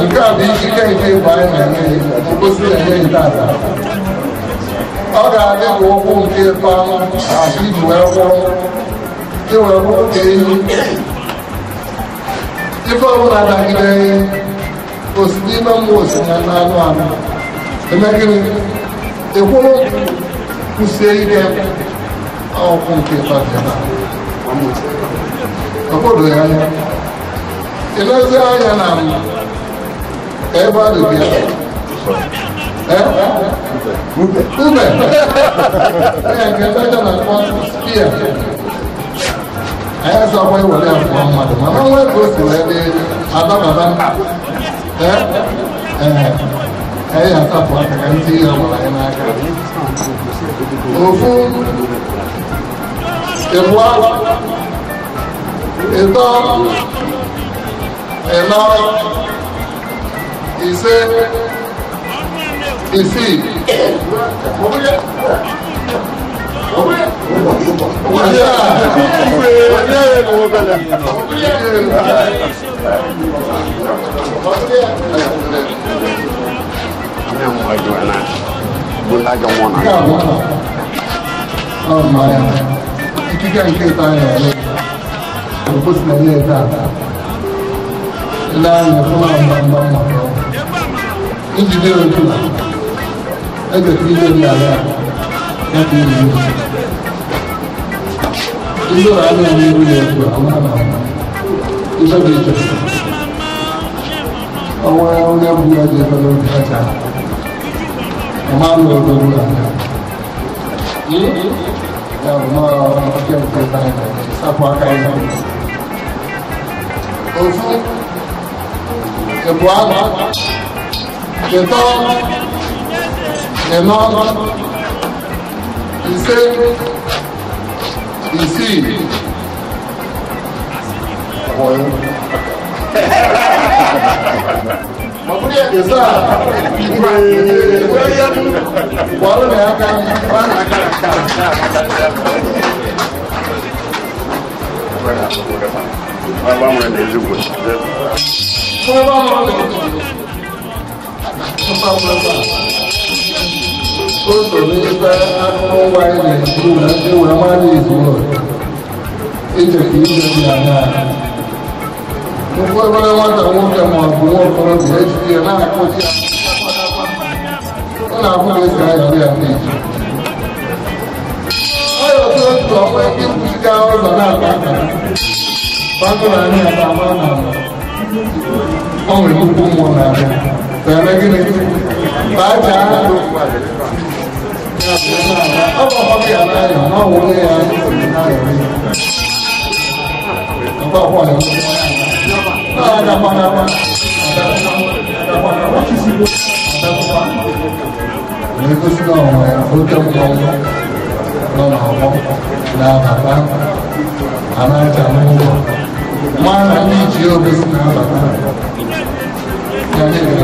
nke a bụ ikike nke ịgba anyị na-enweghị mkposi na-enweghị tata ọ ga-adị ka ụkwụ nke ịkpa aka iji wee kwụrụ iwee kwụrụ ka ehi ife ọbụla dagide osi n'ime mmụọ osi na anụ anụ eme gịnị ịkwụrụ kwụsie ike ọkwụ nke ịkpa obodo ya anya anya na mma ever rebel. Rúbẹ̀. Rúbẹ̀. Bẹ́ẹ̀ ni ẹgbẹ́jọ́ náà kọ́ spear. Ẹ̀yẹ́ sọ pé ìwọlé àfọwọ́ ọmọdé. Màmá wẹ́ẹ̀ kó sì rẹ̀ ní adábàbá. Ẹ̀yẹ́ àtàkùn àtàkà ń tí ìyàwó ayé n'aka. Òfu ìwà ìtọ́ ìlọ he say he see. Ikike nke ịta ya ele, ọ bụ si na ele ịta ata, ele anya fụla mbamba mbamba injiniya okula ẹgbẹ́ tí ilé ní àlá láti ilé ìlú ilé ọ̀rá ní ẹni ìlú ní ẹ̀kọ́ àwọn àbá iṣẹ́ bí ìjọ àwọn ọmọ ẹbú láti ẹ̀kọ́ lọ sí ẹ̀ka ọmọ àlọ́ ọdọ ọdún àná yìí ọmọ ọkẹ́ ọkẹ́ báyìí sápò akáyé náà òfin ẹ̀bùn àná de corps, les membres, ici, ici. Mafuria ke sa wayan kwaro ne aka ba na karanta. Kuma ba mu da Ọ̀pọ̀lọpọ̀ otu n'ebe akụrụngwa anyị na-ebu na ndị wee mara izuụlọ ijeka ije dị anya ụfọdụ obere nwata nwoke ma ọ bụ nwa okorobịa ejide na-akụzi ọ na-abụ na esi ajụ ya n'ije onye otu otu ọkwa ndị nkwụsịga ụzọ na-ata akara gbapụrụ anya ata ama na ama ọnwere puku mmụọ na abịa eme gịnị aja ọ bụ ọkpọkọ ya n'anya na ọnwụ onye ya na-egosi na ọnwa ya oke mmọnwụ nọ n'ọgbọ na-abata anaghịcha n'ụlọ mara ndị ji obi si na-abata Isi,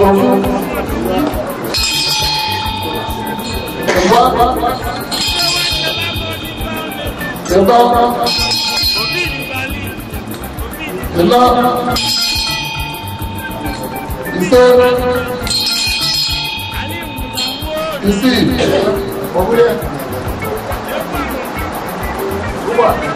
ọ̀gbìn. Wọ́n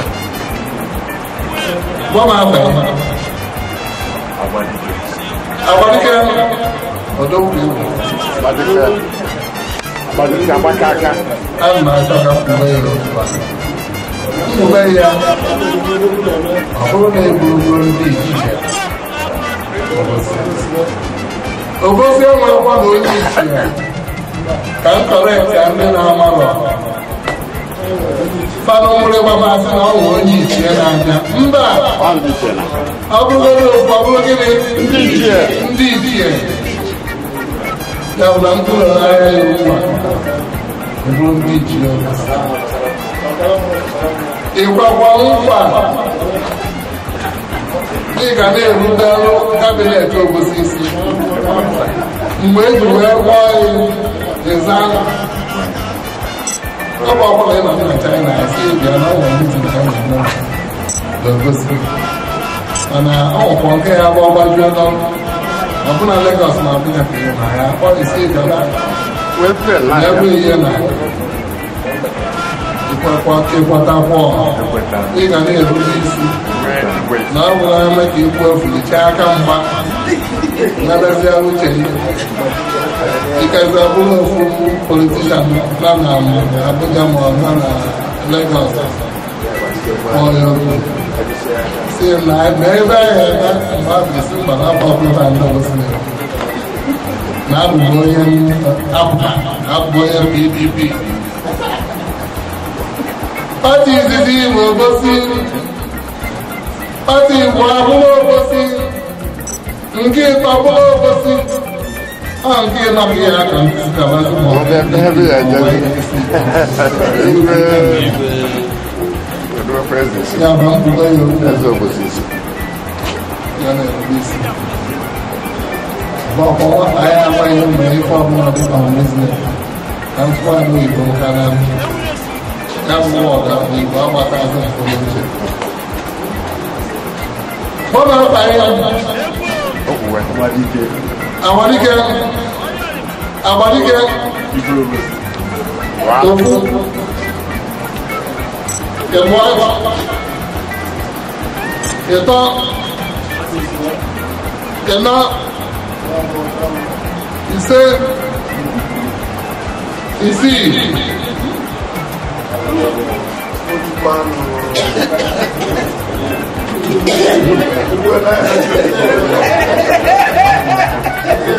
wọ́n máa pẹ́ àbádíkẹ́ ọ̀dọ́ òkè wò àbádíkẹ́ àbádíkẹ́ àbákáká á máa dára fún ẹ̀yẹ lọ fà nínú bẹ́ẹ̀ ya àbúrò náà gbogbo ń bí ìjìyà ògbófẹ́ wọn wọ́n lórí ìjìyà kà ń kọ̀rọ̀ ẹ̀ka ń fanụmụrụ gbaba asị na ọ nwụrụ ndị ichie n'anya mba ọ bụrụgodị okwu ọ bụrụ gịnị ndị ichie ndị ichie ya bụ na mkpụrụ n'ahịa iwu ma bụrụ ndị ichie ịkwakwa nkwa ị ga na-erutelụ kabinet obosi isi mgbe eji wee kpọọ ya ịza ọ bụ ọkwụla ịba na China si bịa na ọnwụ ndị nke na na-egosi mana ọnwụkwọ nke ya bụ ọgbajuo nọ ọbụna Lagos na Abuja ka ịma ya ọ isi bịara ebe ihe na ịkwatakwa ị ga na-erube isi na ọ bụla eme ka ikwu efulichaa aka mgba nabezia uche mụ I will have na na Abuja ma na Lagos for your See, I ebe heard that na this, but I thought that I never seen it. Now I'm going up, I'm Party is the name ogosi Party is the Nke ịtọ obosi Ọbẹ̀ ẹ̀rí ẹ̀jẹ̀ ní ìgbẹ́ ẹ̀dọ́ pẹ́sidẹ̀sì ẹ̀zọ́ òbòsìsì. Bọ̀kọ̀ wọ́n ayé àwọn ẹ̀yọ́ mọ̀ ẹ̀fọ́ ọmọ ọdún kan nísìlẹ̀. Ká ń Amadike Amadike Tofu Ẹ̀mọ́ Ẹ̀tọ́ Ẹ̀nà Ìṣe Ìṣí Olùpanu. [laughs]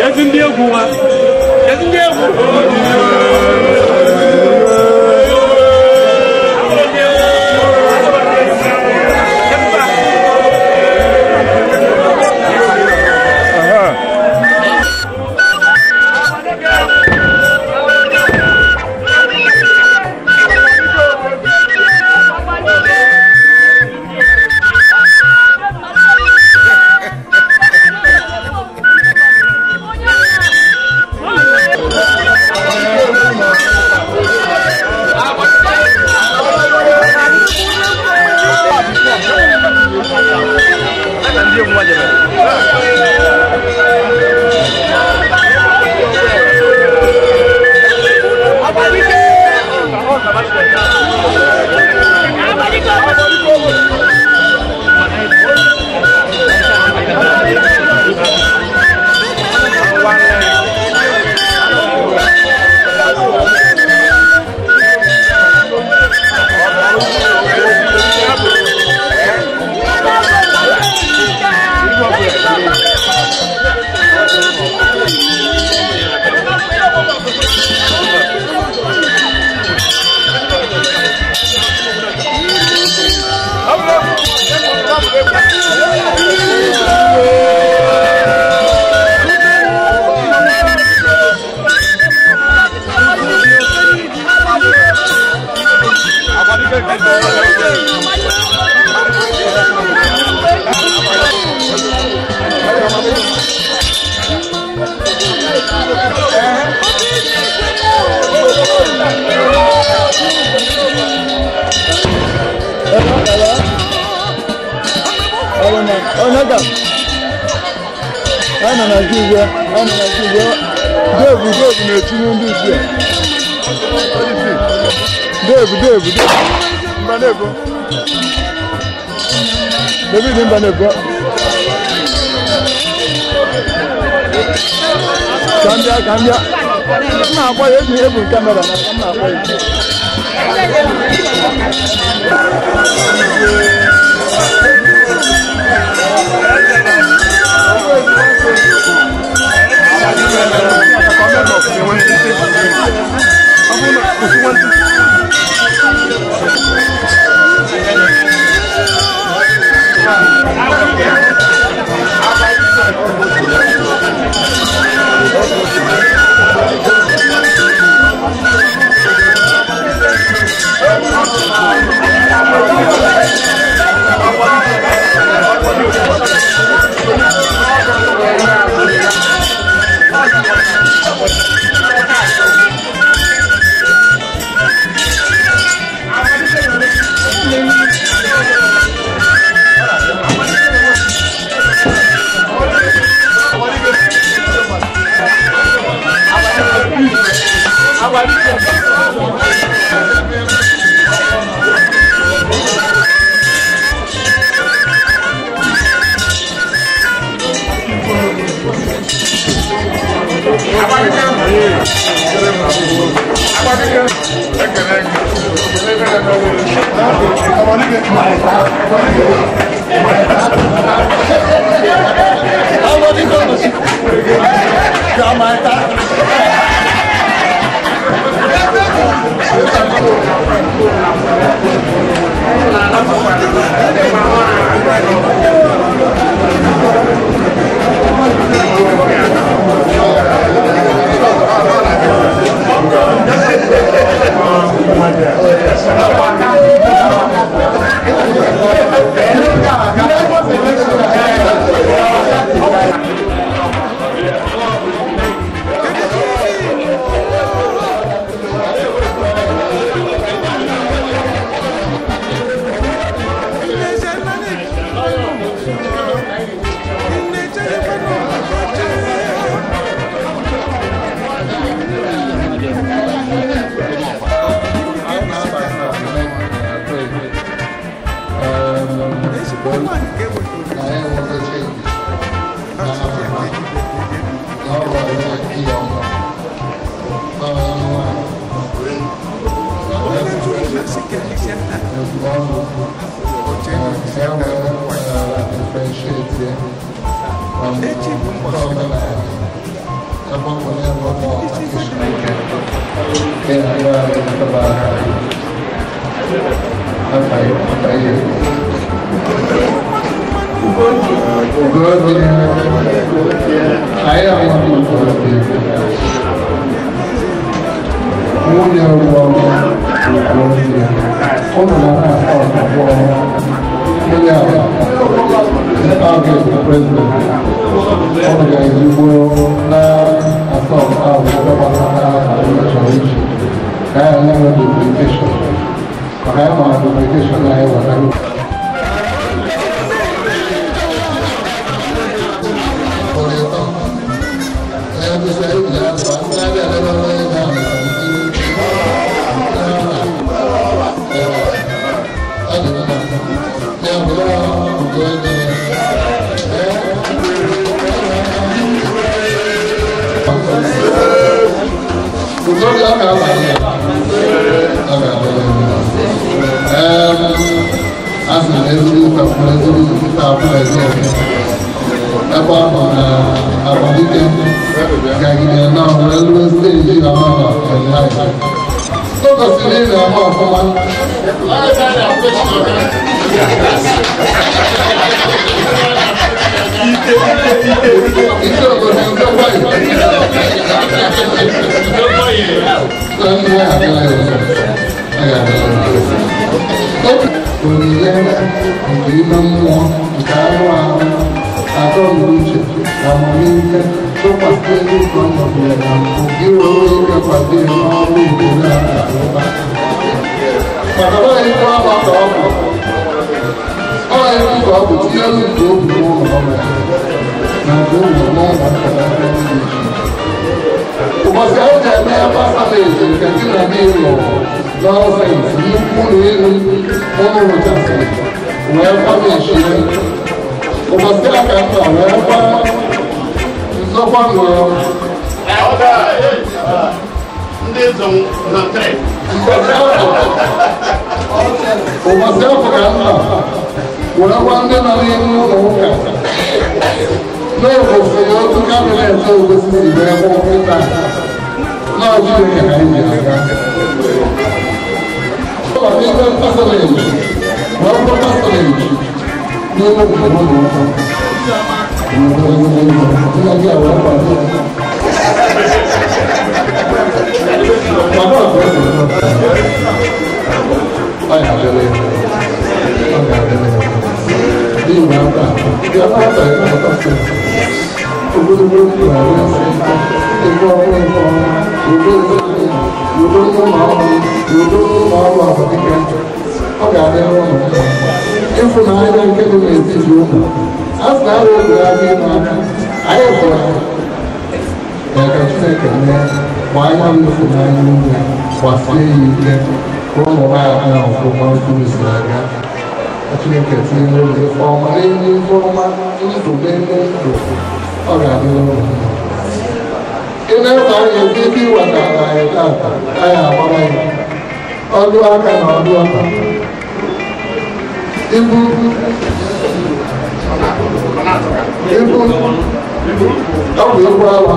Yazın diye bu var. Yazın diye bu. Honorable Mayor Target President Ọ̀gá ìdìbò náà àtọ̀kọ̀ àwọn ọ̀dọ́gba náà àwọn ìṣòwòjì náà lẹ́wọ̀n duplication ọ̀hẹ́ máa duplication náà ẹ̀wọ̀n náà. okay, okay. Okay, okay. Um, as an ezuru kakun ezuru kakun ezuru ẹkọ akọ na akọdike gagide náà wọn ezuru stage na wọn na ẹni láìpẹ́. tó kọ sí ní ìlú ọmọ ọfọmọ. Thank you ike ike é um copo de eu não dou bom nome. Não dou bom nome. O Marcelo quer meia passa mesmo, ele O que não é mesmo. Nós aí, sim, por ele, como não está sendo. Não é para mexer. O Marcelo quer falar, não é para. Não para não. É outra. Ndị zom na trem. O Marcelo quer falar. unawambia maneno unaoga ndogo kwenye watu kama leo ndogo sisi ndio ya kumpenda na ajili ya haija kwa hivyo pasa leo wapo pasa leo ni mungu mungu Thank you bí ìwà àgbà bí aláàbà ìwà àgbà fẹ́ olóyún lórí àwọn ẹ̀sẹ̀ ìtàn ẹgbẹ́ ọmọ ẹ̀kọ́ olóyún lórí olóyún máa wà olóyún máa wà àbọ̀díkẹ́ ọ ga-adị ọrụ ịfụnanya nke dị n'etiti ụmụ a sị na arụ obodo aka ịnụ aka anyị fụrụ aka ka chineke mee gbaa anya m ịfụnanya ugwu gbasie ya ike ka ụmụ nwaanyị ahụ ọfụma mkpụrụ si aga Chineke tinyere oge ka ọma n'elu ife ọma nzube ndị nzube ọ ga-adị n'ụlọ ị na-efe anyị nwere ike iweta ala anyị taata anyị agbawa ya ọdụ aka na ọdụ ọba ibu ibu ọ bụ ibu awa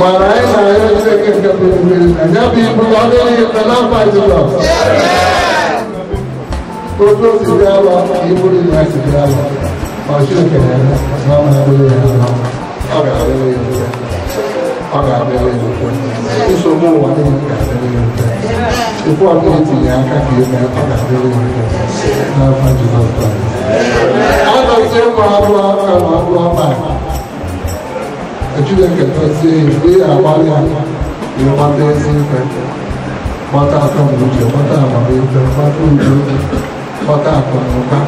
mana anyị na-anya Chineke nke bụ ebere na ya bụ ibu ọ dịghị ife n'afọ anyị jụrụ Ojú òsì bí a lọ, ìwú rí ìwà ìsì bí a lọ. Ọ̀ṣun ìkẹ̀lẹ̀ ẹ̀rọ, máa máa lórí ẹ̀rọ lọ. Ọ̀gá abẹ́lé yóò fẹ́. Ọ̀gá abẹ́lé yóò fẹ́. Nsogbu ụwa ní ọ̀gá abẹ́lé yóò fẹ́. Ikú ọdún ìtìnyẹ aka ka ime ọ̀gá abẹ́lé yóò fẹ́. N'afọ Jizọs Kraịst. A nọzie ụmụ abụọ aka ma abụọ mma. Chineke tọzie igwe agbalị ịgbata ezi ife. Gbata aka mgbe uche, gbata amamihe, gbata ọta akụnụba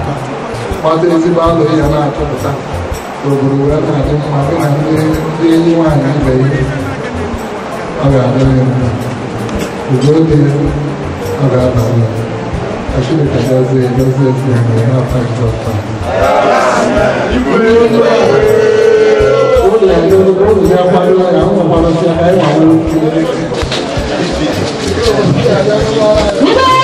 ọta ezigbo alụ ya na-atụpụta obodo wee na-adị mma gị na ndị enyi nwaanyị ibe ihe ọ ga-adị ya mma ugo dị ọ ga-aba ụlọ chineke gazie edozi ezi mgbe ha pajọta ụlọ ya kwado ya nwekwadosi aka ịnwa nwere ike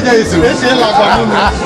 别学老公。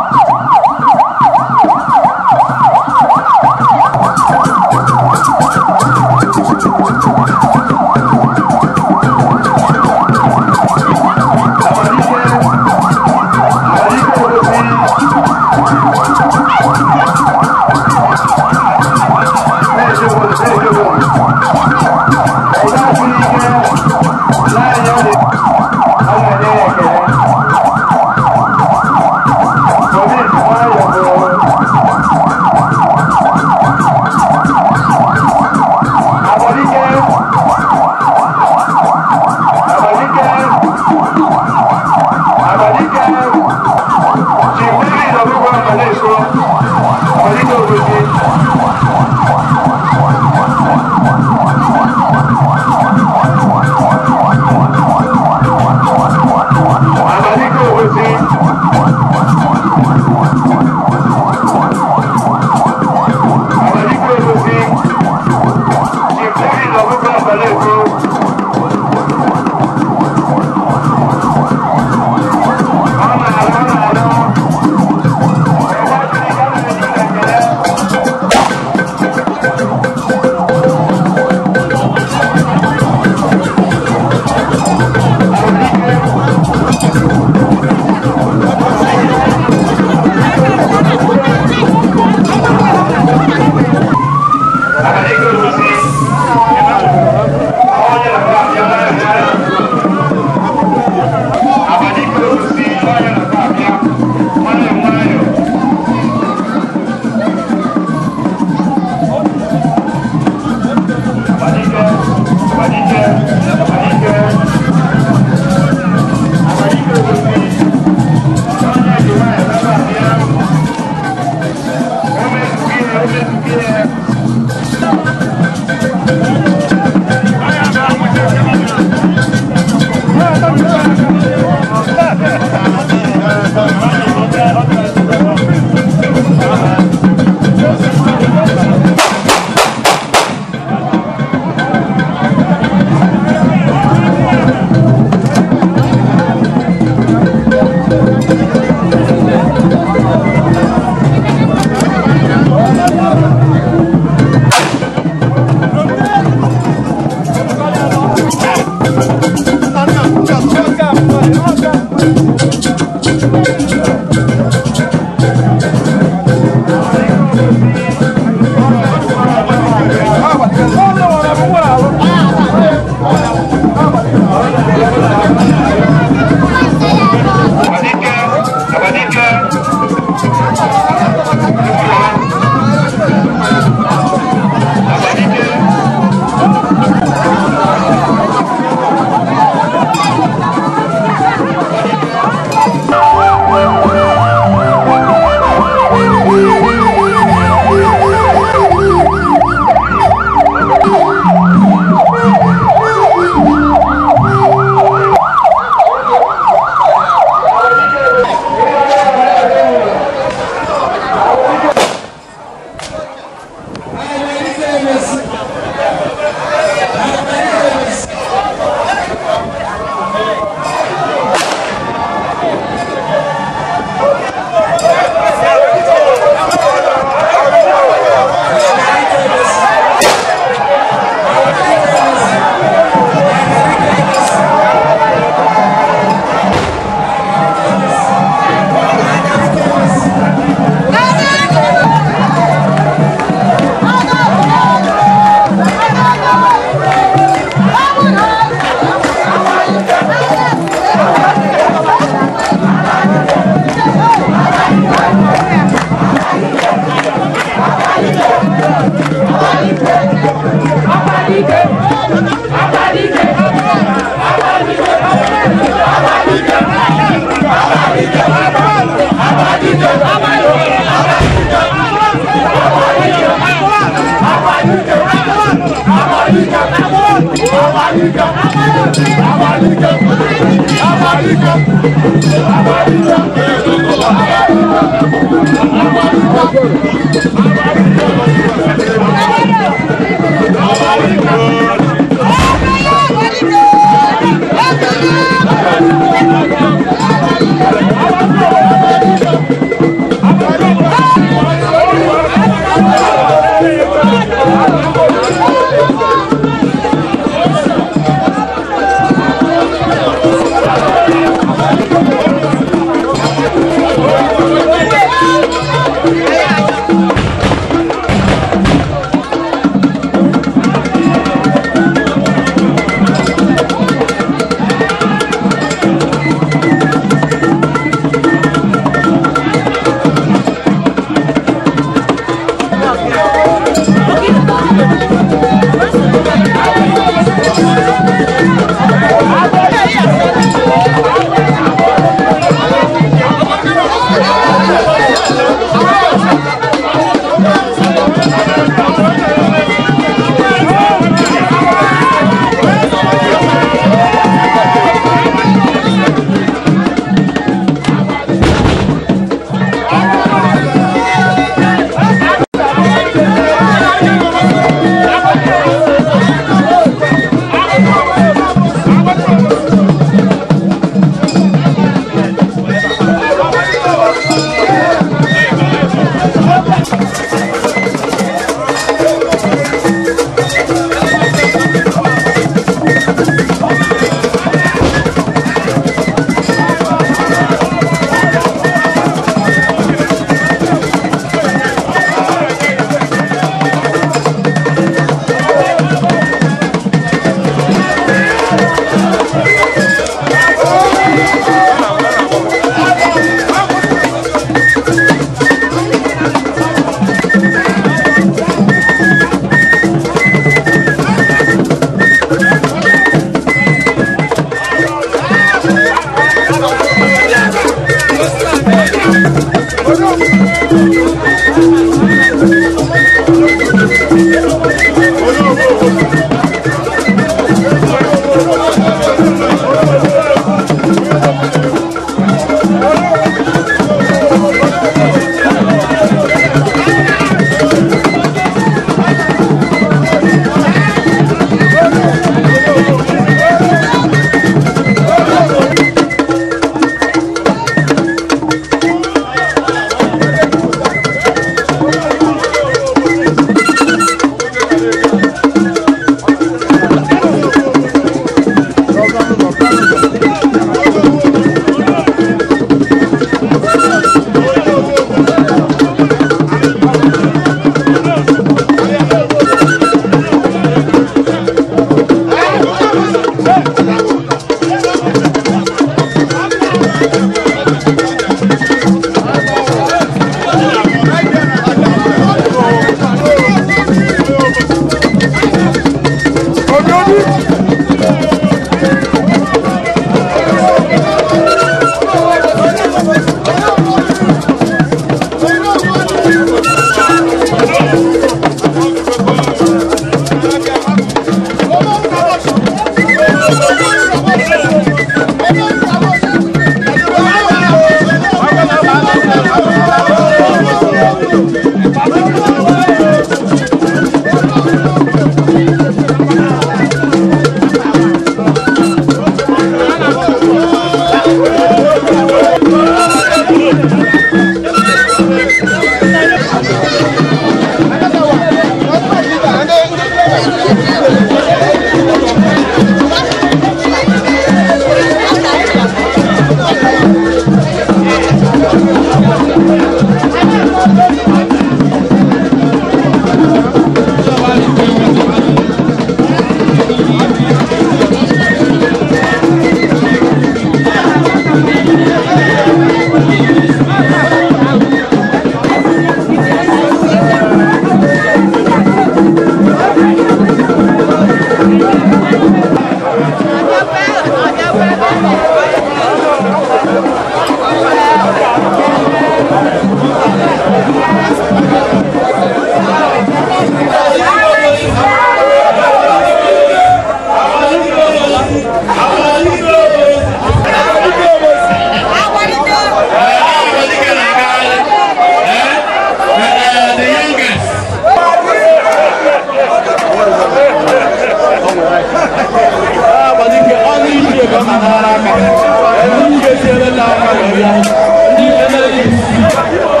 Thank you.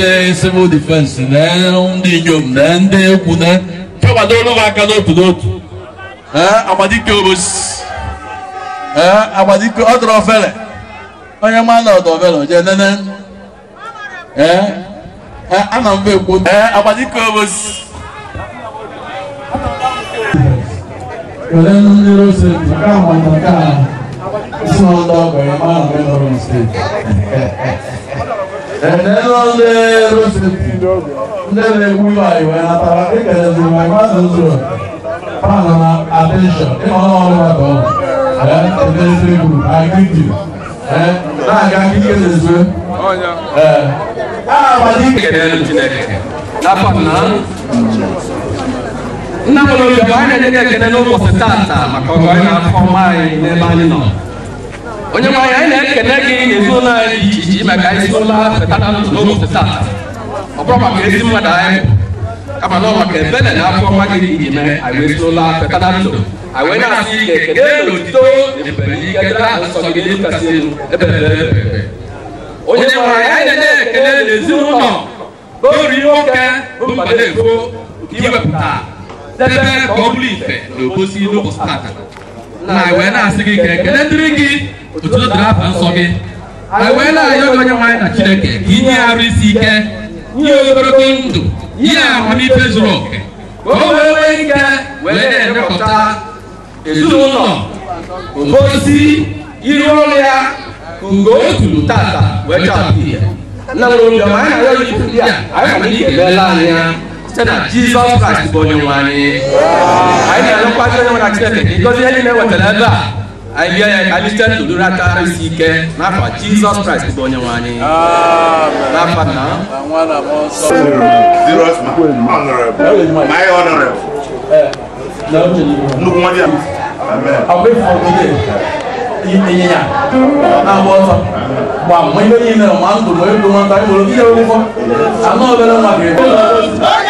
ndị civil defense na ndị inyom na ndị egwu na kewado onwe aka n'otu n'otu amadike obosi amadike ọ dọrọ ofere onye ma na ọdọ ofere oje nene ana m ekwu amadike obosi were ndị rose nke a nke a si n'ọdọ ọgọ ya ma na ọdọ steeti And then on the recipe, then they will buy when I have a ticket in my mother's room. Panama, attention, come on over the Eh, and then say good, I greet you. Eh, now I can kick it this way. Oh, yeah. Eh, ah, but you can get it. That's what now. Nna m n'obi onye nwe anyị anyị na-ekene gị na ezinụlọ anyị dị iche iche maka anyị ezinụlọ ha fetara ndụ n'oge feta ọ bụrụ maka ezi mmadụ anyị kama na ọ maka ebele na afọ ọma gị dị iji mee anyị wee ezinụlọ ha fetara ndụ anyị wee na-asị ike ekene na otito ebere ike dịra nsọ gị dị kasị elu ebere onye nwe anyị anyị na-ekene na ezinụlọ n'ori nwoke bụ mmadụ ego iwepụta debe ka ọ bụrụ ife na obosi n'ụbọchị na anyị wee na-asị gị ka ekele dịrị gị otu o dịrị afa nsọ gị anyị wee na-ayọ gị onye nwaanyị na chineke ka inye arụ isi ike ihe ogologo ndụ ihe amamife zuru oke ka o wee nwee ike wee na-elekọta ezinụlọ obosi iri ọrụ ya ka ugo o tulu tata wee chọpụ ya na nwere obiọma anyị na-ayọ ndị a anyị nwere ike meela tena Jesus Christ bonyomani aina alokwatele mwana chineke ngozi yeli ne watelega aibia ya kanisa tulura tara isike nafa Jesus Christ bonyomani nafa na mwana monso zero honorable my honorable eh na mjini ndugu mmoja amen awe forgive ìyẹnyà àbọ̀ ọ̀tọ̀ wà mọ́ ilé yìí náà wà ń dùn mọ́ ìdùn wọn tàbí olùdíje olùkọ́ àmọ́ ọ̀bẹ náà wà kiri.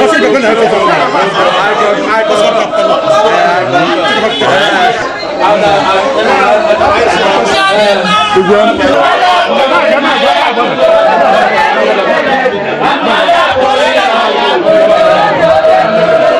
Kafir kapın her zaman. Thank you.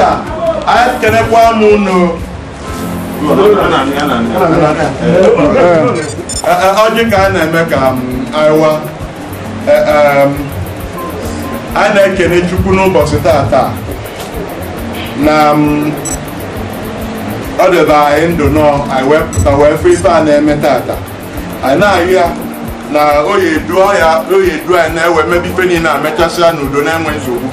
a anyị kenekwa m unu ọjị ka na-eme ka um, aịwa e, um, a na-ekene Chukwu n'ụbọchị tata na um, ọ dịbe anyị ndụ nọ anyị wepụta wee fụ ife na-eme tata na-ayụ ya na oyi eduo ya oyi eduo na-ewe mebe ife niile a mechasịa n'udo na-enwe nsogbu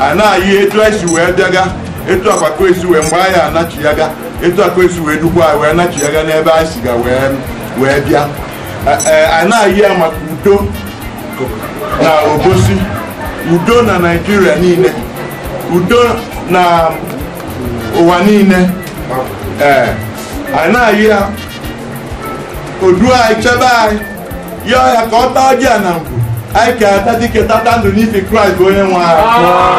a na-ayị etu esi wee bịaga etu akwako esi wee mgbe anyị anachiyaga etu akwa esi wee dukwa anyị wee nachiyaga n'ebe anyị siga wee bịa a e, na-ayị ya maka udo na obosi udo na naijiria niile udo na ụwa niile ee a na-ayị ya odu anyị chebe anyị yọọ ya ka ọ taa a na mbụ anyị ga-ata dike tata ndụ n'ife kraịst onye nwe anyị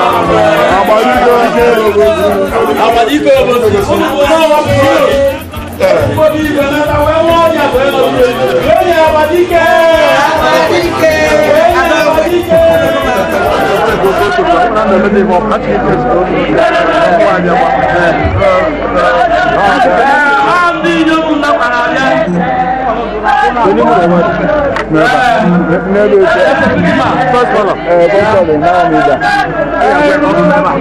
Benim de var. Merhaba. Ne diyorsun? First column. Evet, first column. Ne anlayacağım? Aa, yok bunlar var.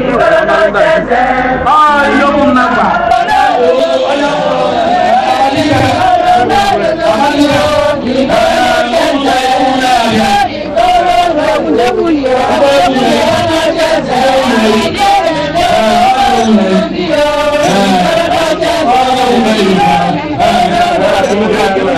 Thank you.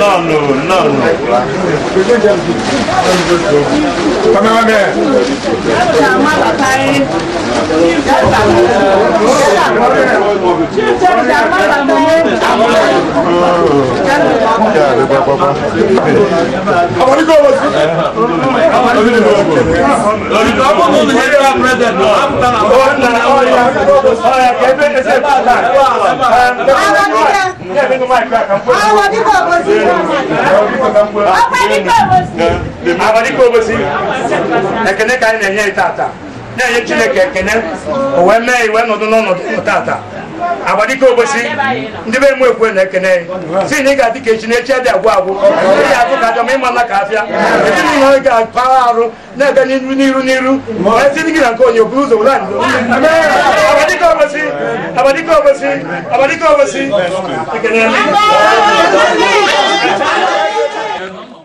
No, no, no, no. Come on, man. Oh, yeah àwọn dípò bó sí ọpẹ dípò bó sí. àwọn dípò bó sí ẹkẹnẹ kan ní ẹyẹ ìtaata ní ẹyẹ chineke ẹkẹnẹ òwe mẹ ìwé nọdún lọnọdún ọtaata àwọn dípò bó sí ndị bẹ mú ekwe na ẹkẹnẹ yìí sí ní ga dịka echi na echi adị agwụ agwụ ndị ya agụ ka ajọ ma ịma na ka afịa ezi na ihe ga akpa arụ na-aga n'iru n'iru n'iru ezi gị na nke onye okpuru ụzọ were anyị obasi abadika obasi abadika obasi.